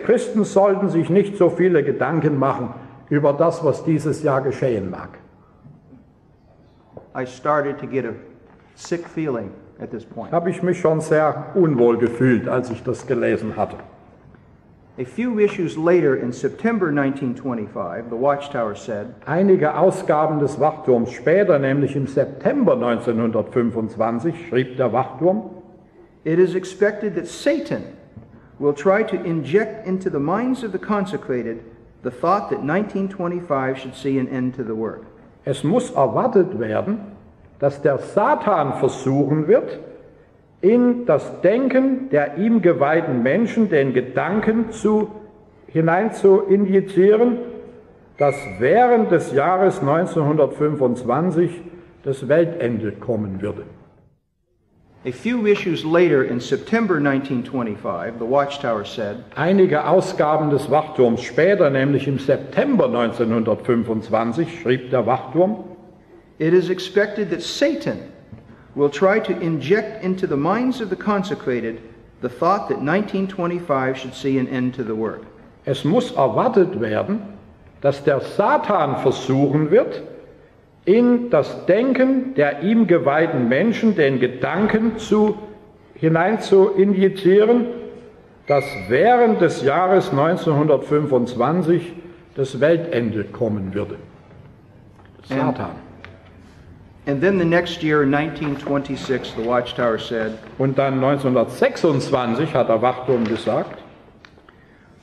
S3: Christen sollten sich nicht so viele Gedanken machen über das, was dieses Jahr geschehen mag.
S2: I started to get a sick feeling at this point.
S3: Habe ich mich schon sehr unwohl gefühlt, als ich das gelesen hatte.
S2: A few issues later, in September 1925, the Watchtower said,
S3: Einige Ausgaben des Wachturms später, nämlich im September 1925, schrieb der Wachturm,
S2: It is expected that Satan will try to inject into the minds of the consecrated the thought that 1925 should see an end to the work.
S3: es muss erwartet werden, dass der Satan versuchen wird, in das Denken der ihm geweihten Menschen den Gedanken zu, hinein zu injizieren, dass während des Jahres 1925 das Weltende kommen würde. Einige Ausgaben des Wachturms später, nämlich im September 1925, schrieb der Wachturm,
S2: It is expected that Satan will try to inject into the minds of the consecrated the thought that 1925 should see an end to the work.
S3: es muss erwartet werden, dass der Satan versuchen wird, in das Denken der ihm geweihten Menschen den Gedanken zu, hinein zu injizieren, dass während des Jahres 1925 das Weltende kommen würde. Satan.
S2: And then the next year, in 1926, the Watchtower said,
S3: Und dann 1926 hat der Wachturm gesagt,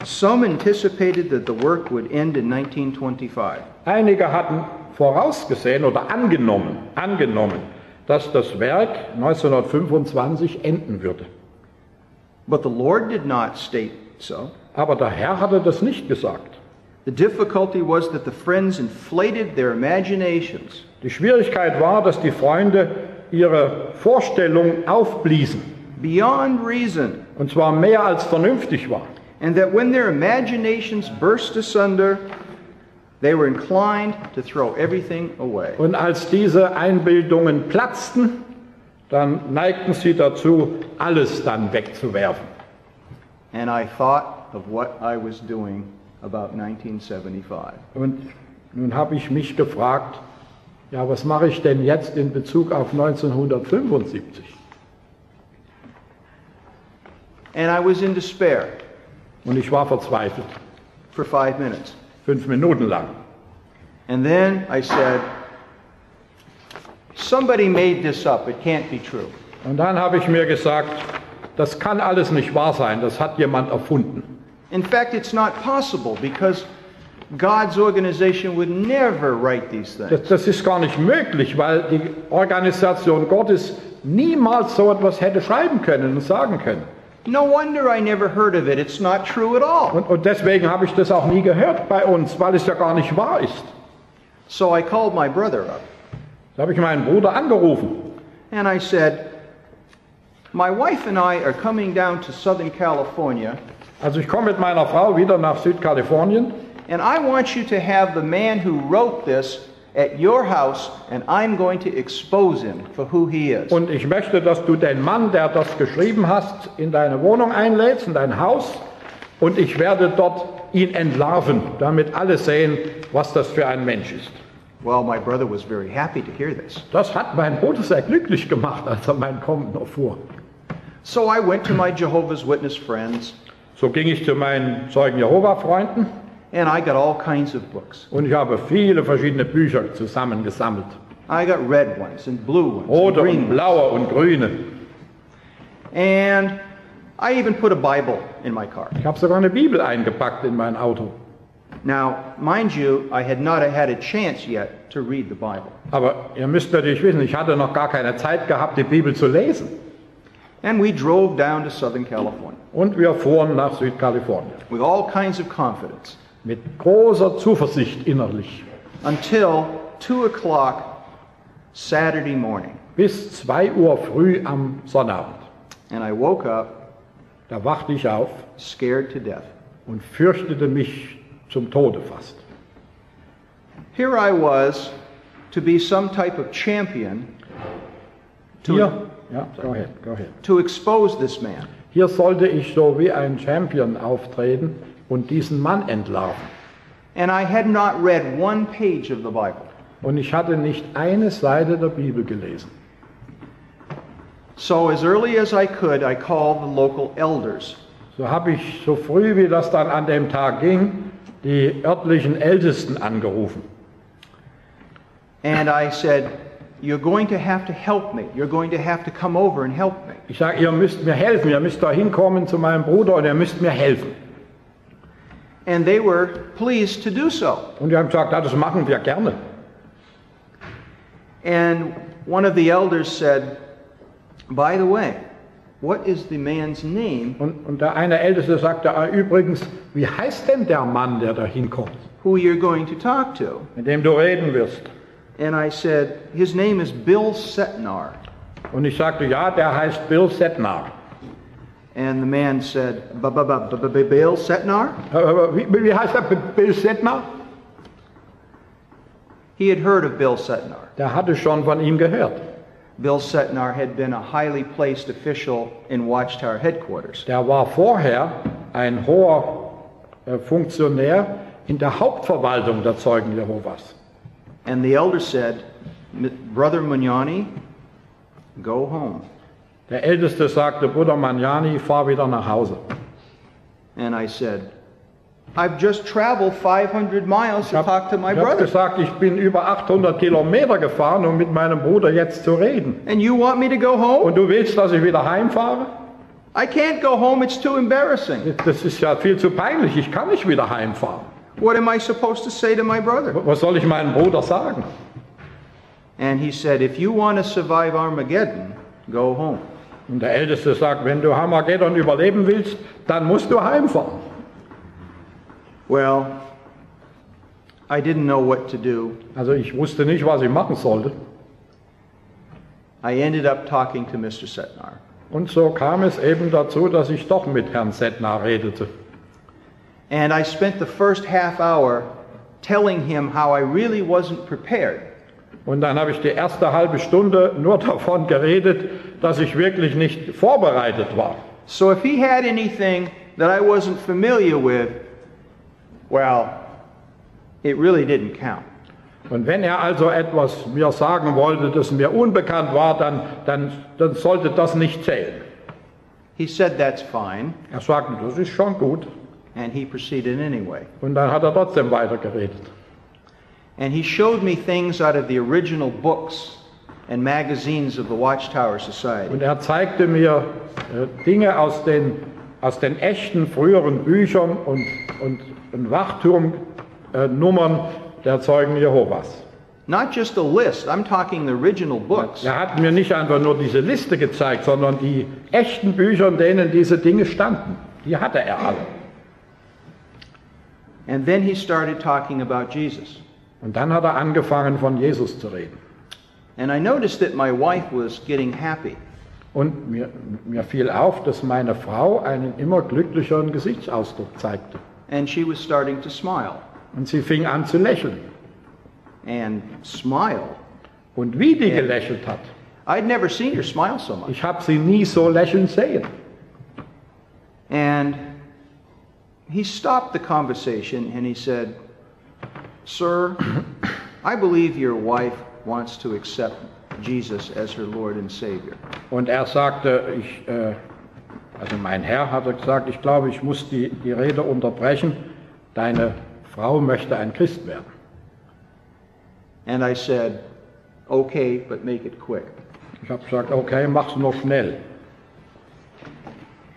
S2: Some anticipated that the work would end in 1925.
S3: Einige hatten vorausgesehen oder angenommen, angenommen, dass das Werk 1925 enden würde.
S2: But the Lord did not state so.
S3: Aber der Herr hatte das nicht gesagt.
S2: The difficulty was that the friends inflated their imaginations
S3: Die Schwierigkeit war, dass die Freunde ihre Vorstellung aufbliesen.
S2: beyond reason,
S3: Und zwar mehr als vernünftig war.
S2: and that when their imaginations burst asunder, they were inclined to throw everything away.
S3: Und als diese Einbildungen platzten, dann neigten sie dazu, alles dann wegzuwerfen.
S2: And I thought of what I was doing about 1975.
S3: Und nun habe ich mich gefragt, ja, was mache ich denn jetzt in Bezug auf 1975?
S2: And I was in despair
S3: Und ich war verzweifelt,
S2: for five minutes.
S3: Fünf Minuten lang.
S2: And then I said, Somebody made this up. It can't be true.
S3: Und dann habe ich mir gesagt, das kann alles nicht wahr sein, das hat jemand erfunden.
S2: In fact, it's not possible because God's organization would never write these things.
S3: Das, das ist gar nicht möglich, weil die Organisation Gottes niemals so etwas hätte schreiben können und sagen können.
S2: No wonder I never heard of it. It's not true at all.
S3: Und, und deswegen habe ich das auch nie gehört bei uns, weil es ja gar nicht wahr ist.
S2: So I called my brother up
S3: Da habe ich meinen Bruder angerufen
S2: and I said, My wife and I are coming down to Southern California,
S3: Also ich komme mit meiner Frau wieder nach Südkalifornien
S2: and I want you to have the man who wrote this at your house, and I'm going to expose him for who he is.
S3: und ich möchte, dass du den Mann, der das geschrieben hast, in deine Wohnung einlädst, in dein Haus und ich werde dort ihn entlarven, damit alle sehen, was das für ein Mensch ist.
S2: Well, my brother was very happy to hear this.
S3: Das hat mein Bruder sehr glücklich gemacht, als er mein Kommen erfuhr.
S2: So I went to my Jehovah's Witness friends,
S3: So ging ich zu meinen Zeugen Jehova-Freunden
S2: and I got all kinds of books.
S3: und ich habe viele verschiedene Bücher zusammengesammelt.
S2: I got red ones and blue ones and
S3: Rote
S2: green
S3: und blaue und grüne.
S2: And I even put a Bible in my car.
S3: Ich habe sogar eine Bibel eingepackt in mein Auto.
S2: Now, mind you, I had not had a chance yet to read the Bible.
S3: Aber ihr müsst natürlich wissen, ich hatte noch gar keine Zeit gehabt, die Bibel zu lesen.
S2: And we drove down to Southern California
S3: Und wir fuhren nach Südkalifornien.
S2: with all kinds of confidence
S3: Mit großer Zuversicht innerlich.
S2: until 2 o'clock Saturday morning.
S3: Bis 2 Uhr früh am Sonnabend.
S2: And I woke up
S3: Da wachte ich auf
S2: scared to death.
S3: und fürchtete mich zum Tode fast.
S2: Here I was to be some type of champion
S3: Hier, ja, go ahead, go ahead.
S2: to expose this man.
S3: hier sollte ich so wie ein Champion auftreten und diesen Mann entlarven.
S2: And I had not read one page of the Bible.
S3: Und ich hatte nicht eine Seite der Bibel gelesen.
S2: So, as early as I could, I called the local elders.
S3: So habe ich so früh wie das dann an dem Tag ging, die örtlichen Ältesten angerufen.
S2: And I said, You're going to have to help me. You're going to have to come over and help me.
S3: Ich sage, ihr müsst mir helfen, ihr müsst da hinkommen zu meinem Bruder und ihr müsst mir helfen.
S2: And they were pleased to do so.
S3: Und die haben gesagt, ja, das machen wir gerne.
S2: And one of the elders said, By the way, what is the man's name
S3: Und, und der eine Älteste sagte, ah, übrigens, wie heißt denn der Mann, der da hinkommt,
S2: who you're going to talk to?
S3: mit dem du reden wirst?
S2: And I said, His name is Bill Setnar.
S3: Und ich sagte, ja, der heißt Bill Setnar.
S2: And the man said, "Bu- bu- bu- bu- bu- Bill Setnar?
S3: Wie, wie heißt Bill Setnar?
S2: He had heard of Bill Setnar.
S3: Der hatte schon von ihm gehört.
S2: Bill Setnar had been a highly placed official in Watchtower headquarters.
S3: Der war vorher ein hoher äh, Funktionär in der Hauptverwaltung der Zeugen Jehovas.
S2: And the elder said, Brother Mugnani, go home.
S3: Der Älteste sagte, Bruder Magnani, fahr wieder nach Hause.
S2: And I said, I've just traveled 500 miles
S3: Ich
S2: to talk to my
S3: hab
S2: brother.
S3: gesagt, ich bin über 800 Kilometer gefahren, um mit meinem Bruder jetzt zu reden.
S2: And you want me to go home?
S3: Und du willst, dass ich wieder heimfahre?
S2: I can't go home. It's too embarrassing.
S3: Das ist ja viel zu peinlich, ich kann nicht wieder heimfahren.
S2: What am I supposed to say to my brother?
S3: Was soll ich meinem Bruder sagen?
S2: And he said, If you want to survive Armageddon, go home.
S3: Und der Älteste sagt, wenn du Armageddon überleben willst, dann musst du heimfahren.
S2: Well, I didn't know what to do.
S3: Also ich wusste nicht, was ich machen sollte.
S2: I ended up talking to Mr. Setnar.
S3: Und so kam es eben dazu, dass ich doch mit Herrn Setnar redete.
S2: And I spent the first half hour telling him how I really wasn't prepared.
S3: Und dann habe ich die erste halbe Stunde nur davon geredet, dass ich wirklich nicht vorbereitet war.
S2: So if he had anything that I wasn't familiar with, well, it really didn't count.
S3: Und wenn er also etwas mir sagen wollte, das mir unbekannt war, dann, dann, dann sollte das nicht zählen.
S2: He said that's fine,
S3: Er sagte, das ist schon gut.
S2: and he proceeded anyway.
S3: Und dann hat er trotzdem weitergeredet.
S2: And he showed me things out of the original books and magazines of the Watchtower Society.
S3: Und er zeigte mir äh, Dinge aus den, aus den echten früheren Büchern und, und, und Wachturmnummern der Zeugen Jehovas.
S2: Not just a list, I'm talking the original books.
S3: Er hat mir nicht einfach nur diese Liste gezeigt, sondern die echten Bücher, in denen diese Dinge standen. Die hatte er alle.
S2: And then he started talking about Jesus.
S3: Und dann hat er angefangen, von Jesus zu reden.
S2: And I noticed that my wife was getting happy.
S3: Und mir, mir fiel auf, dass meine Frau einen immer glücklicheren Gesichtsausdruck zeigte.
S2: And she was starting to smile.
S3: Und sie fing an zu lächeln.
S2: And smile.
S3: Und wie die
S2: Ja.
S3: gelächelt hat,
S2: I'd never seen her smile so much.
S3: ich habe sie nie so lächeln sehen.
S2: And he stopped the conversation and he said, Sir, I believe your wife wants to accept Jesus as her Lord and Savior.
S3: Und er sagte, ich, äh, also mein Herr hatte gesagt, ich glaube, ich muss die, die Rede unterbrechen. Deine Frau möchte ein Christ werden.
S2: And I said, Okay, but make it quick.
S3: Ich habe gesagt, okay, mach's nur schnell.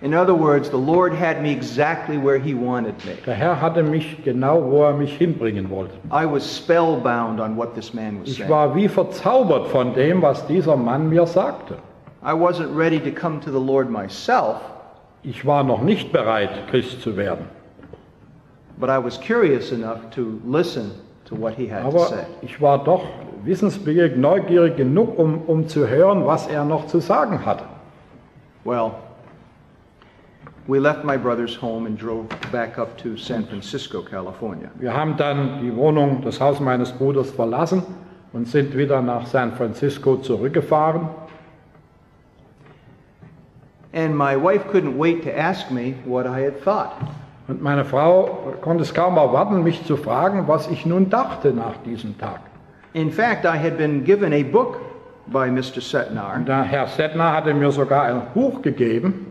S2: In other words, the Lord had me exactly where He wanted me.
S3: Der Herr hatte mich genau, wo er mich hinbringen wollte.
S2: I was spellbound on what this man was
S3: Ich
S2: saying.
S3: war wie verzaubert von dem, was dieser Mann mir sagte.
S2: I wasn't ready to come to the Lord myself,
S3: Ich war noch nicht bereit, Christ zu werden.
S2: but I was curious enough to listen to what he had to
S3: Aber
S2: say.
S3: ich war doch wissensbegierig, neugierig genug, um, um zu hören, was er noch zu sagen hatte.
S2: Well, we left my brother's home and drove back up to San Francisco, California.
S3: Wir haben dann die Wohnung, das Haus meines Bruders verlassen und sind wieder nach San Francisco zurückgefahren.
S2: And my wife couldn't wait to ask me what I had thought.
S3: Und meine Frau konnte es kaum erwarten, mich zu fragen, was ich nun dachte nach diesem Tag.
S2: In fact, I had been given a book by Mr. Setnar
S3: Und Herr Settner hatte mir sogar ein Buch gegeben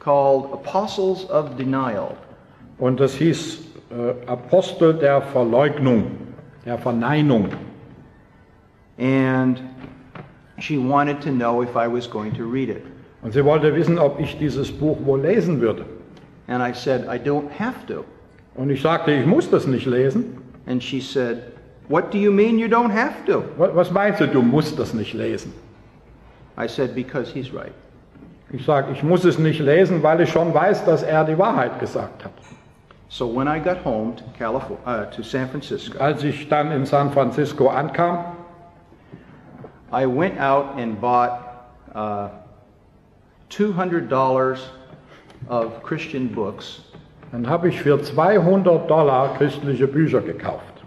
S2: called Apostles of Denial.
S3: und das hieß äh, Apostel der Verleugnung, der Verneinung.
S2: And she wanted to know if I was going to read it.
S3: Und sie wollte wissen, ob ich dieses Buch wohl lesen würde.
S2: And I said, I don't have to.
S3: Und ich sagte, ich muss das nicht lesen.
S2: And she said, What do you mean you don't have to?
S3: Wa- Was meinst du, du musst das nicht lesen?
S2: I said, Because he's right.
S3: Ich sage, ich muss es nicht lesen, weil ich schon weiß, dass er die Wahrheit gesagt hat.
S2: So when I got home to, California, uh, to San Francisco,
S3: Als ich dann in San Francisco ankam,
S2: I went out and bought uh, $200 of Christian books
S3: dann habe ich für 200 Dollar christliche Bücher gekauft.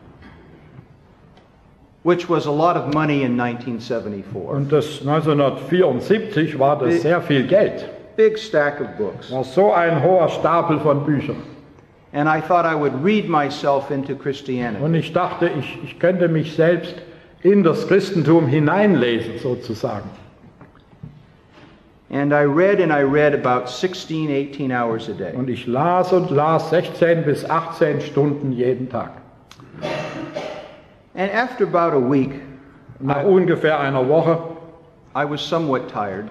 S2: Which was a lot of money in 1974.
S3: Und das 1974 war das sehr viel Geld.
S2: Big stack of books.
S3: War so ein hoher Stapel von Büchern.
S2: And I thought I would read myself into Christianity.
S3: Und ich dachte, ich, ich könnte mich selbst in das Christentum hineinlesen, sozusagen.
S2: And I read and I read about 16, 18 hours a day.
S3: Und ich las und las 16 bis 18 Stunden jeden Tag.
S2: And after about a week,
S3: Nach ungefähr einer Woche,
S2: I was somewhat tired,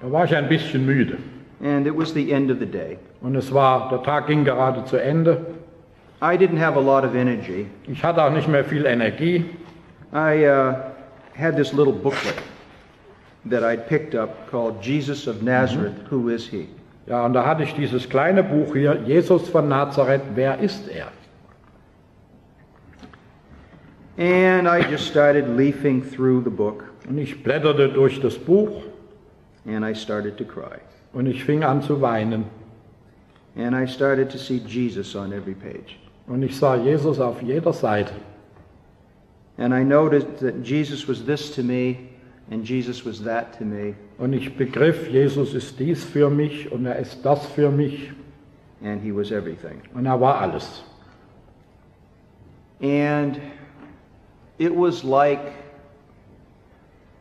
S3: da war ich ein bisschen müde.
S2: and it was the end of the day.
S3: Und es war, der Tag ging gerade zu Ende.
S2: I didn't have a lot of energy.
S3: Ich hatte auch nicht mehr viel Energie.
S2: I uh, had this little booklet that I'd picked up called Jesus of Nazareth, Who is He?
S3: Ja, und da hatte ich dieses kleine Buch hier, Jesus von Nazareth, wer ist er?
S2: And I just started leafing through the book,
S3: Und ich blätterte durch das Buch
S2: and I started to cry.
S3: und ich fing an zu weinen.
S2: And I started to see Jesus on every page.
S3: Und ich sah Jesus auf jeder Seite.
S2: And I noticed that Jesus was this to me, and Jesus was that to me,
S3: Und ich begriff, Jesus ist dies für mich und er ist das für mich
S2: and He was everything.
S3: und er war alles.
S2: And it was like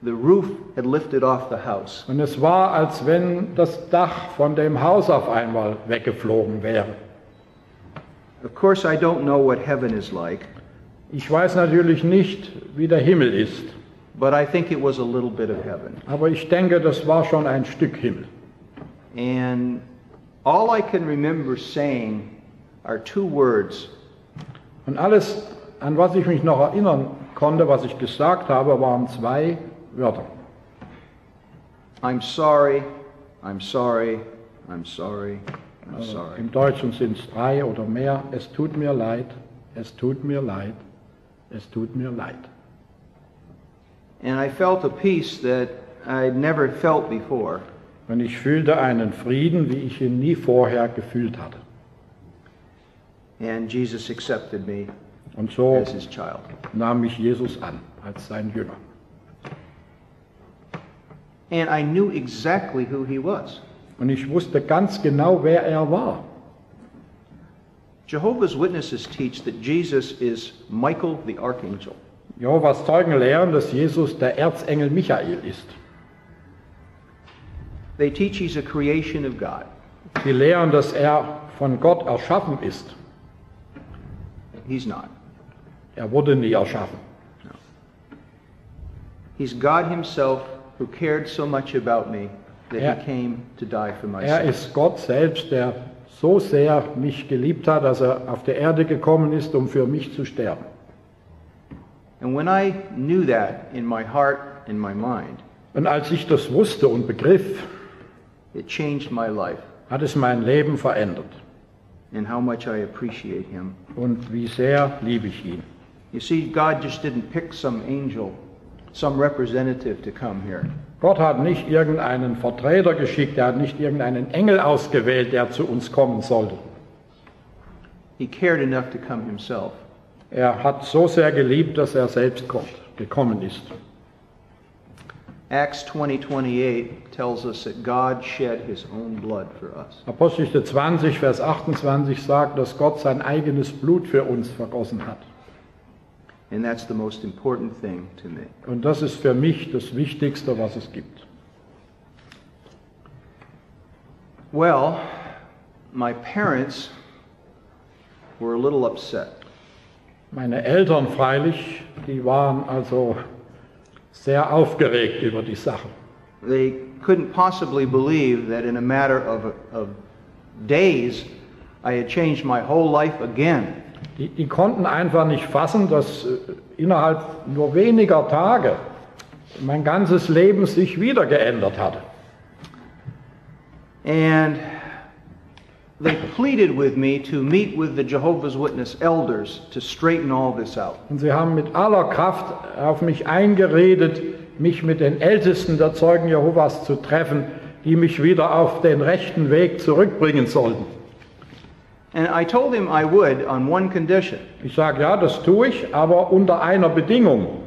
S2: the roof had lifted off the house.
S3: Und es war, als wenn das Dach von dem Haus auf einmal weggeflogen wäre.
S2: Of course, I don't know what heaven is like,
S3: Ich weiß natürlich nicht, wie der Himmel ist,
S2: but I think it was a little bit of heaven.
S3: aber ich denke, das war schon ein Stück Himmel.
S2: And all I can remember saying are two words
S3: Und alles, an was ich mich noch erinnern konnte, was ich gesagt habe, waren zwei Wörter.
S2: I'm sorry, I'm sorry, I'm sorry, I'm sorry.
S3: Im Deutschen sind es drei oder mehr. Es tut mir leid, es tut mir leid, es tut mir leid.
S2: And I felt a peace that I'd never felt before.
S3: Und ich fühlte einen Frieden, wie ich ihn nie vorher gefühlt hatte.
S2: And Jesus accepted me
S3: Und so nahm mich Jesus an als sein Jünger.
S2: And I knew exactly who he was.
S3: Und ich wusste ganz genau, wer er war.
S2: Jehovah's Witnesses teach that Jesus is Michael the archangel.
S3: Jehovas Zeugen lehren, dass Jesus der Erzengel Michael ist.
S2: They teach he's a creation of God.
S3: Sie lehren, dass er von Gott erschaffen ist.
S2: He's not.
S3: Er wurde nie erschaffen.
S2: He's God himself who cared so much about me that
S3: Ja.
S2: he came to die for my
S3: Er ist Gott selbst, der so sehr mich geliebt hat, dass er auf der Erde gekommen ist, um für mich zu sterben.
S2: And when I knew that in my heart and my mind,
S3: Und als ich das wusste und begriff,
S2: it changed my life
S3: hat es mein Leben verändert.
S2: and how much I appreciate him.
S3: Und wie sehr liebe ich ihn.
S2: You see, God just didn't pick some angel, some representative to come here.
S3: Gott hat nicht irgendeinen Vertreter geschickt, er hat nicht irgendeinen Engel ausgewählt, der zu uns kommen sollte.
S2: He cared enough to come himself.
S3: Er hat so sehr geliebt, dass er selbst kommt, gekommen ist.
S2: Acts 20 28 tells us that God shed his own blood for us.
S3: Apostelgeschichte 20, Vers 28 sagt, dass Gott sein eigenes Blut für uns vergossen hat.
S2: And that's the most important thing to me.
S3: Und das ist für mich das Wichtigste, was es gibt.
S2: Well, my parents were a little upset.
S3: Meine Eltern freilich, die waren also sehr aufgeregt über die Sache.
S2: They couldn't possibly believe that in a matter of, of days I had changed my whole life again.
S3: Die, die konnten einfach nicht fassen, dass äh, innerhalb nur weniger Tage mein ganzes Leben sich wieder geändert hatte.
S2: And they pleaded with me to meet with the Jehovah's Witness elders to straighten all this out.
S3: Und sie haben mit aller Kraft auf mich eingeredet, mich mit den Ältesten der Zeugen Jehovas zu treffen, die mich wieder auf den rechten Weg zurückbringen sollten.
S2: And I told him I would on one condition
S3: Ich sage, ja, das tue ich, aber unter einer Bedingung,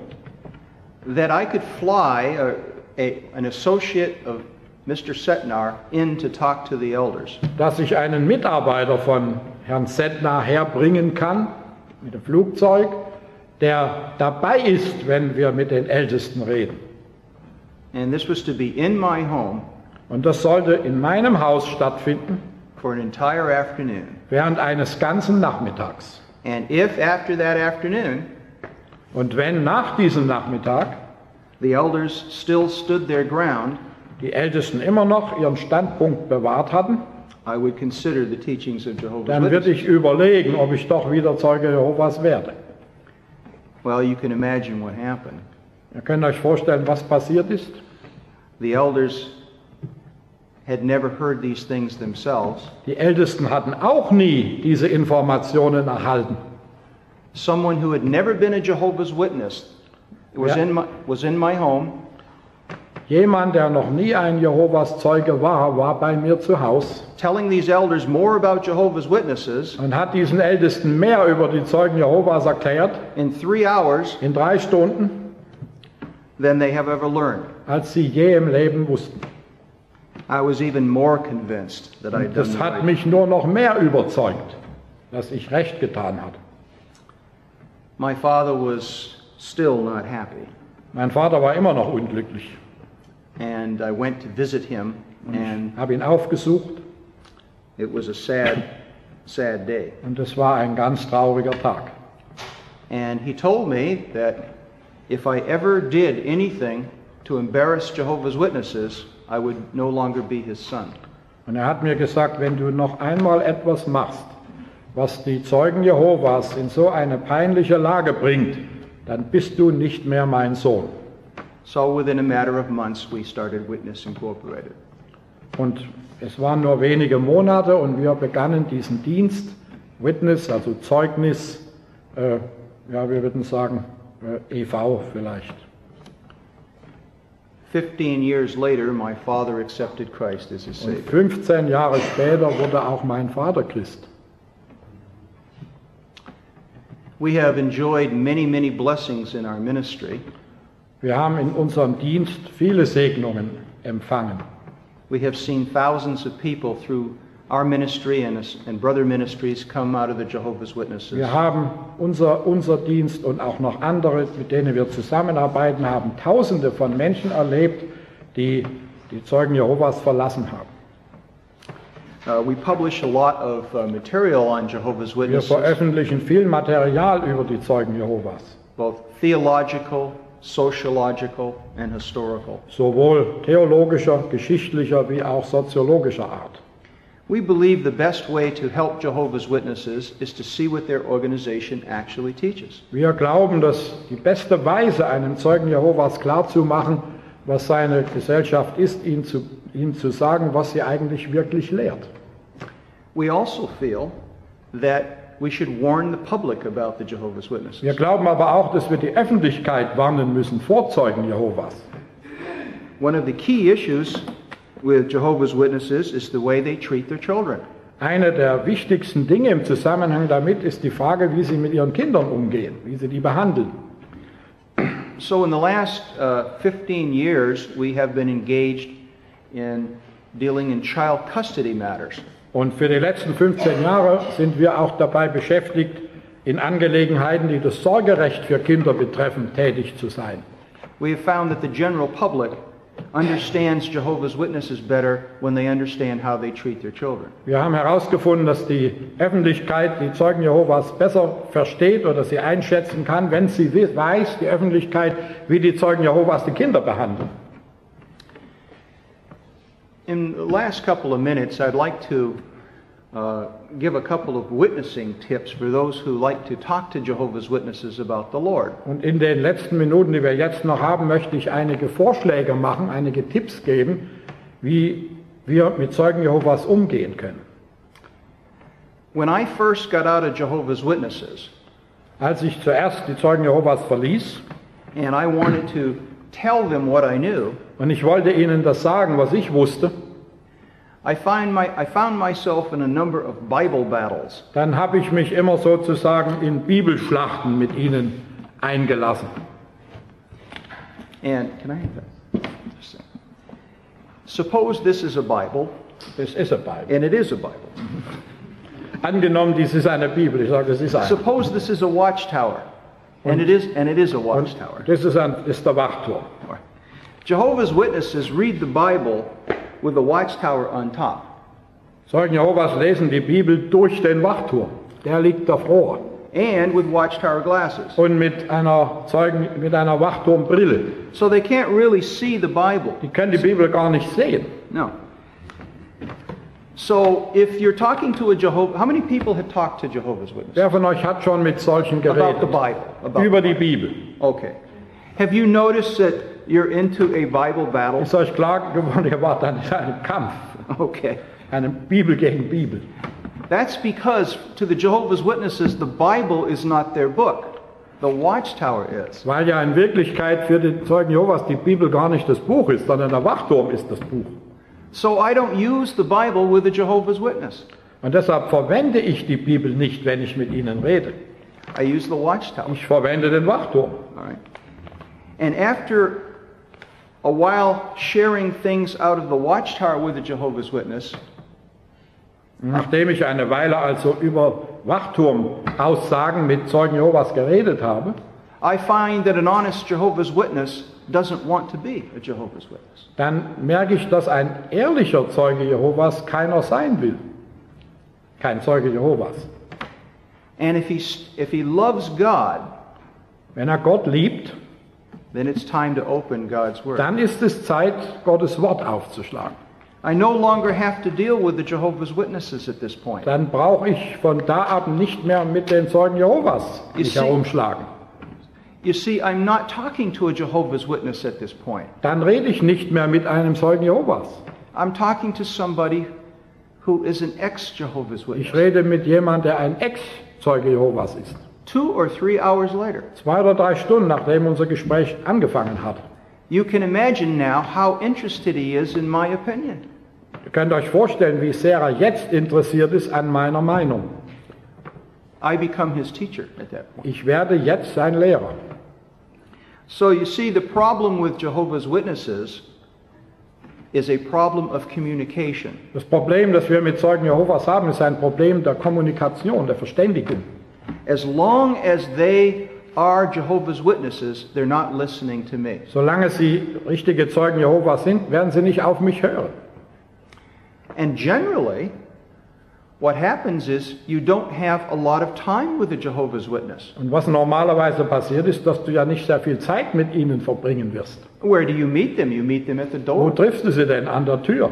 S2: that I could fly a, a, an associate of Mr. Setnar in to talk to the elders.
S3: dass ich einen Mitarbeiter von Herrn Settner herbringen kann mit dem Flugzeug, der dabei ist, wenn wir mit den Ältesten reden.
S2: And this was to be in my home
S3: Und das sollte in meinem Haus stattfinden,
S2: for an entire afternoon.
S3: während eines ganzen Nachmittags.
S2: And if after that afternoon
S3: Und wenn nach diesem Nachmittag
S2: the elders still stood their ground,
S3: die Ältesten immer noch ihren Standpunkt bewahrt hatten,
S2: I would consider the teachings of Jehovah's
S3: dann würde ich überlegen, ob ich doch wieder Zeuge Jehovas werde.
S2: Well, you can imagine what happened.
S3: Ihr könnt euch vorstellen, was passiert ist.
S2: The elders had never heard these things themselves.
S3: Die Ältesten hatten auch nie diese Informationen erhalten.
S2: Someone who had never been a Jehovah's Witness was
S3: Yeah.
S2: in my, was in my home
S3: Jemand, der noch nie ein Jehovas Zeuge war, war bei mir zu Hause
S2: telling these elders more about Jehovah's Witnesses
S3: und hat diesen Ältesten mehr über die Zeugen Jehovas erklärt
S2: in three hours
S3: in drei Stunden,
S2: than they have ever learned.
S3: als sie je im Leben wussten.
S2: I was even more convinced that I'd done
S3: Das hat
S2: right
S3: mich nur noch mehr überzeugt, dass ich recht getan hatte.
S2: My father was still not happy,
S3: Mein Vater war immer noch unglücklich.
S2: and I went to visit him, and
S3: habe ihn aufgesucht
S2: it was a sad, sad day.
S3: und es war ein ganz trauriger Tag.
S2: And he told me that if I ever did anything to embarrass Jehovah's Witnesses, I would no longer be his son.
S3: Und er hat mir gesagt, wenn du noch einmal etwas machst, was die Zeugen Jehovas in so eine peinliche Lage bringt, dann bist du nicht mehr mein Sohn.
S2: So within a matter of months, we started Witness Incorporated.
S3: Und es waren nur wenige Monate und wir begannen diesen Dienst, Witness, also Zeugnis, äh, ja, wir würden sagen, äh, EV vielleicht.
S2: 15 years later, my father accepted Christ as his
S3: Und
S2: Savior.
S3: 15 Jahre später wurde auch mein Vater Christ.
S2: We have enjoyed many, many blessings in our ministry.
S3: Wir haben in unserem Dienst viele Segnungen empfangen.
S2: We have seen thousands of people through our ministry and, and brother ministries come out of the Jehovah's Witnesses.
S3: Wir haben unser, unser Dienst und auch noch andere, mit denen wir zusammenarbeiten, haben Tausende von Menschen erlebt, die die Zeugen Jehovas verlassen haben.
S2: Uh, we publish a lot of uh, material on Jehovah's
S3: Wir
S2: Witnesses,
S3: veröffentlichen viel Material über die Zeugen Jehovas,
S2: both theological, sociological, and historical.
S3: sowohl theologischer, geschichtlicher wie auch soziologischer Art.
S2: We believe the best way to help Jehovah's Witnesses is to see what their organization actually teaches.
S3: Wir glauben, dass die beste Weise, einem Zeugen Jehovas klarzumachen, was seine Gesellschaft ist, ihm zu, ihm zu sagen, was sie eigentlich wirklich lehrt.
S2: We also feel that we should warn the public about the Jehovah's Witnesses.
S3: Wir glauben aber auch, dass wir die Öffentlichkeit warnen müssen vor Zeugen Jehovas.
S2: One of the key issues with Jehovah's Witnesses is the way they treat their children.
S3: Eine der wichtigsten Dinge im Zusammenhang damit ist die Frage, wie sie mit ihren Kindern umgehen, wie sie die behandeln.
S2: so in the last uh, 15 years, we have been engaged in dealing in child custody matters.
S3: Und für die letzten 15 Jahre sind wir auch dabei beschäftigt, in Angelegenheiten, die das Sorgerecht für Kinder betreffen, tätig zu sein.
S2: We have found that the general public understands Jehovah's Witnesses better when they understand how they treat their children.
S3: Wir haben herausgefunden, dass die Öffentlichkeit die Zeugen Jehovas besser versteht oder sie einschätzen kann, wenn sie weiß, die Öffentlichkeit, wie die Zeugen Jehovas die Kinder behandeln.
S2: In the last couple of minutes, I'd like to uh, give a couple of witnessing tips for those who like to talk to Jehovah's Witnesses about the Lord.
S3: Und in den letzten Minuten, die wir jetzt noch haben, möchte ich einige Vorschläge machen, einige Tipps geben, wie wir mit Zeugen Jehovas umgehen können.
S2: When I first got out of Jehovah's Witnesses
S3: Als ich zuerst die Zeugen Jehovas verließ
S2: and I wanted to tell them what I knew,
S3: und ich wollte ihnen das sagen, was ich wusste,
S2: I, find my, I found myself in a number of Bible battles.
S3: dann habe ich mich immer sozusagen in Bibelschlachten mit ihnen eingelassen.
S2: And can I have that? Suppose this is a Bible,
S3: This is a Bible.
S2: and it is a Bible.
S3: Angenommen, dies ist eine Bibel. Ich sage, das ist eine.
S2: Suppose this is a watchtower, and it is, and it is a watchtower.
S3: Das ist, ein, ist der Wachturm.
S2: Jehovah's Witnesses read the Bible with the watchtower on top.
S3: Zeugen Jehovas lesen die Bibel durch den Wachturm. Der liegt davor.
S2: and with watchtower glasses.
S3: Und mit einer, Zeugen, mit einer Wachturmbrille.
S2: So they can't really see the Bible.
S3: Die können die Bibel gar nicht sehen.
S2: No. So if you're talking to a Jehovah, how many people have talked to Jehovah's Witnesses?
S3: Wer von euch hat schon mit solchen
S2: About the? Bible. About
S3: Über die Bibel.
S2: Okay. Have you noticed that you're into a Bible battle?
S3: Ist euch klar geworden, ihr wart an einem Kampf.
S2: Okay.
S3: Einem Bibel gegen Bibel.
S2: That's because to the Jehovah's Witnesses, the Bible is not their book. The watchtower is.
S3: Weil ja in Wirklichkeit für die Zeugen Jehovas die Bibel gar nicht das Buch ist, sondern der Wachturm ist das Buch.
S2: So I don't use the Bible with a Jehovah's Witness.
S3: Und deshalb verwende ich die Bibel nicht, wenn ich mit ihnen rede.
S2: I use the watchtower.
S3: Ich verwende den Wachturm.
S2: All right. And after a while sharing things out of the watchtower with a Jehovah's Witness,
S3: Nachdem ich eine Weile also über Wachturmaussagen mit Zeugen Jehovas geredet habe,
S2: I find that an honest Jehovah's Witness doesn't want to be a Jehovah's Witness.
S3: dann merke ich, dass ein ehrlicher Zeuge Jehovas keiner sein will. Kein Zeuge Jehovas.
S2: And if he, if he loves God,
S3: Wenn er Gott liebt,
S2: then it's time to open God's Word.
S3: dann ist es Zeit, Gottes Wort aufzuschlagen.
S2: I no longer have to deal with the Jehovah's Witnesses at this point.
S3: Dann brauche ich von da ab nicht mehr mit den Zeugen Jehovas mich
S2: You see-
S3: herumschlagen.
S2: You see, I'm not talking to a Jehovah's Witness at this point.
S3: Dann rede ich nicht mehr mit einem Zeugen Jehovas.
S2: I'm talking to somebody who is an ex Jehovah's Witness.
S3: Ich rede mit jemandem, der ein Ex-Zeuge Jehovas ist.
S2: Two or three hours later.
S3: Zwei oder drei Stunden, nachdem unser Gespräch angefangen hat.
S2: You can imagine now how interested he is in my opinion.
S3: Ihr könnt euch vorstellen, wie sehr er jetzt interessiert ist an meiner Meinung.
S2: I become his teacher at that point.
S3: Ich werde jetzt sein Lehrer.
S2: So you see, the problem with Jehovah's Witnesses is a problem of communication.
S3: Das Problem, das wir mit Zeugen Jehovas haben, ist ein Problem der Kommunikation, der Verständigung.
S2: As long as they are Jehovah's Witnesses, they're not listening to me.
S3: Solange sie richtige Zeugen Jehovas sind, werden sie nicht auf mich hören.
S2: And generally, what happens is you don't have a lot of time with a Jehovah's Witness.
S3: Und was normalerweise passiert ist, dass du ja nicht sehr viel Zeit mit ihnen verbringen wirst.
S2: Where do you meet them? You meet them at the
S3: Wo
S2: door
S3: triffst du sie denn? An der Tür.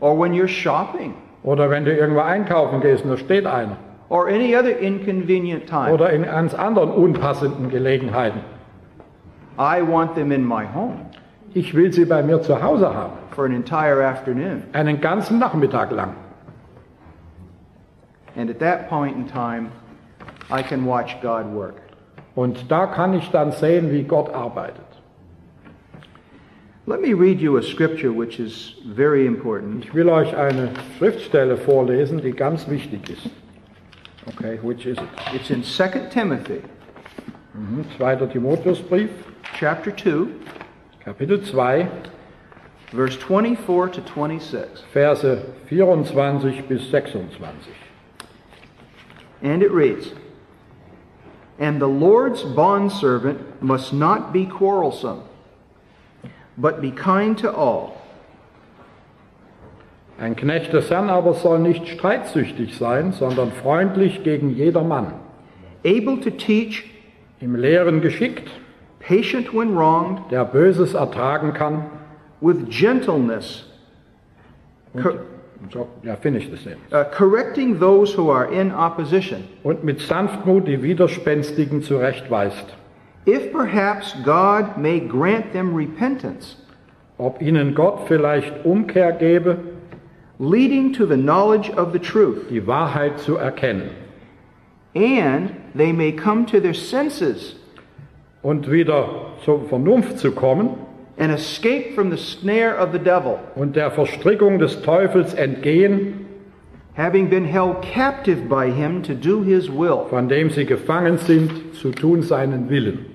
S2: or when you're shopping
S3: Oder wenn du irgendwo einkaufen gehst und da steht einer.
S2: Or any other inconvenient time.
S3: Oder in ganz anderen unpassenden Gelegenheiten.
S2: I want them in my home
S3: Ich will sie bei mir zu Hause haben.
S2: for an entire afternoon.
S3: Einen ganzen Nachmittag lang.
S2: And at that point in time, I can watch God work.
S3: Und da kann ich dann sehen, wie Gott arbeitet.
S2: Let me read you a scripture which is very important,
S3: Ich will euch eine Schriftstelle vorlesen, die ganz wichtig ist.
S2: Okay, which is it? it's in 2 Timothy, mm-hmm.
S3: 2. Timotheusbrief,
S2: chapter 2,
S3: Kapitel 2,
S2: verse 24 to 26.
S3: Verse 24 bis 26.
S2: And it reads And the Lord's bondservant must not be quarrelsome, but be kind to all,
S3: Ein Knecht des Herrn aber soll nicht streitsüchtig sein, sondern freundlich gegen jedermann,
S2: able to teach,
S3: im Lehren geschickt,
S2: patient when wronged,
S3: der Böses ertragen kann.
S2: with gentleness,
S3: Und, so, ja, finish the sentence.
S2: uh, correcting those who are in opposition.
S3: Und mit Sanftmut die Widerspenstigen zurechtweist,
S2: If perhaps God may grant them repentance,
S3: ob ihnen Gott vielleicht Umkehr gebe,
S2: leading to the knowledge of the truth,
S3: die Wahrheit zu erkennen.
S2: And they may come to their senses
S3: und wieder zur Vernunft zu kommen.
S2: and escape from the snare of the devil,
S3: und der Verstrickung des Teufels entgehen,
S2: having been held captive by him to do his will.
S3: von dem sie gefangen sind, zu tun seinen Willen.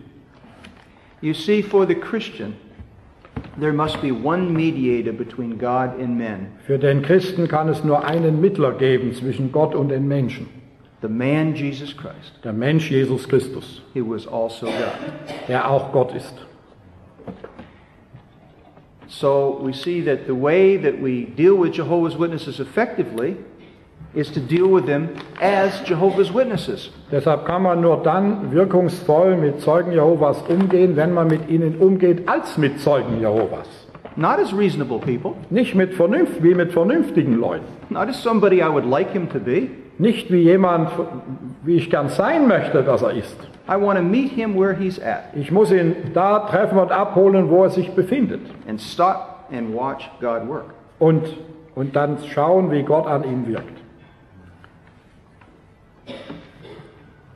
S2: You see, for the Christian, there must be one mediator between God and men,
S3: Für den Christen kann es nur einen Mittler geben zwischen Gott und den Menschen,
S2: the man Jesus Christ,
S3: der Mensch Jesus Christus,
S2: who was also God.
S3: der auch Gott ist.
S2: So we see that the way that we deal with Jehovah's Witnesses effectively is to deal with them as Jehovah's Witnesses.
S3: Deshalb kann man nur dann wirkungsvoll mit Zeugen Jehovas umgehen, wenn man mit ihnen umgeht als mit Zeugen Jehovas.
S2: Not as reasonable people,
S3: Nicht mit Vernunft, wie mit vernünftigen Leuten.
S2: not as somebody I would like him to be.
S3: Nicht wie jemand, wie ich gern sein möchte, dass er ist.
S2: I want to meet him where he's at
S3: Ich muss ihn da treffen und abholen, wo er sich befindet.
S2: and stop and watch God work.
S3: Und, und dann schauen, wie Gott an ihm wirkt.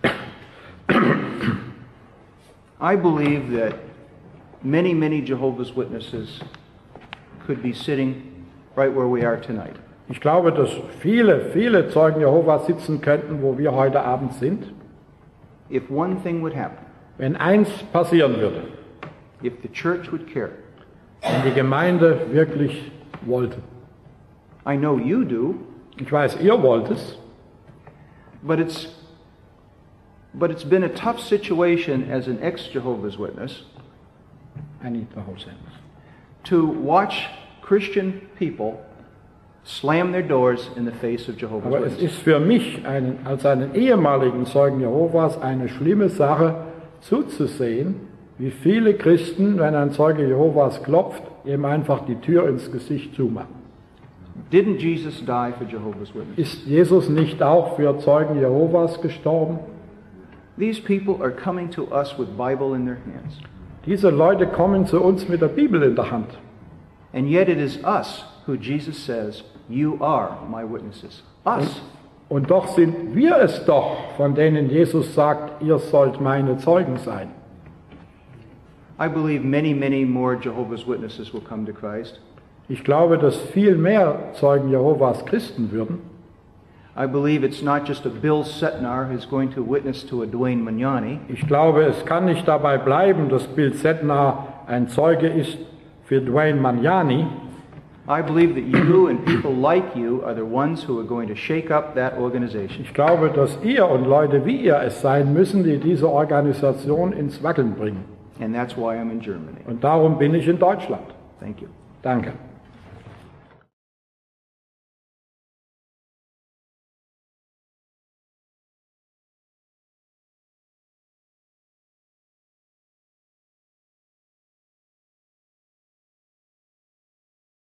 S2: I believe that many, many Jehovah's Witnesses could be sitting right where we are tonight.
S3: Ich glaube, dass viele, viele Zeugen Jehovas sitzen könnten, wo wir heute Abend sind,
S2: If one thing would happen,
S3: wenn eins passieren würde,
S2: if the church would care,
S3: wenn die Gemeinde wirklich wollte.
S2: I know you do,
S3: Ich weiß, ihr wollt es,
S2: but it's but it's been a tough situation as an ex-Jehovah's Witness
S3: I need the whole sentence.
S2: to watch Christian people slam their doors in the face of Jehovah's
S3: Aber es
S2: Witnesses.
S3: ist für mich einen, als einen ehemaligen Zeugen Jehovas eine schlimme Sache zuzusehen, wie viele Christen, wenn ein Zeuge Jehovas klopft, ihm einfach die Tür ins Gesicht zumachen.
S2: Didn't Jesus die for Jehovah's Witnesses?
S3: Ist Jesus nicht auch für Zeugen Jehovas gestorben?
S2: These people are coming to us with Bible in their hands.
S3: Diese Leute kommen zu uns mit der Bibel in der Hand.
S2: And yet it is us who Jesus says, You are my witnesses. Us.
S3: Und doch sind wir es doch, von denen Jesus sagt, ihr sollt meine Zeugen sein.
S2: I believe many, many more Jehovah's Witnesses will come to Christ.
S3: Ich glaube, dass viel mehr Zeugen Jehovas Christen würden.
S2: I believe it's not just a Bill Setnar who's going to witness to a Dwayne Magnani.
S3: Ich glaube, es kann nicht dabei bleiben, dass Bill Sednar ein Zeuge ist für Dwayne Magnani.
S2: I believe that you and people like you are the ones who are going to shake up that organization.
S3: Ich glaube, dass ihr und Leute wie ihr es sein müssen, die diese Organisation ins Wackeln bringen.
S2: And that's why I'm in Germany.
S3: Und darum bin ich in Deutschland.
S2: Thank you.
S3: Danke.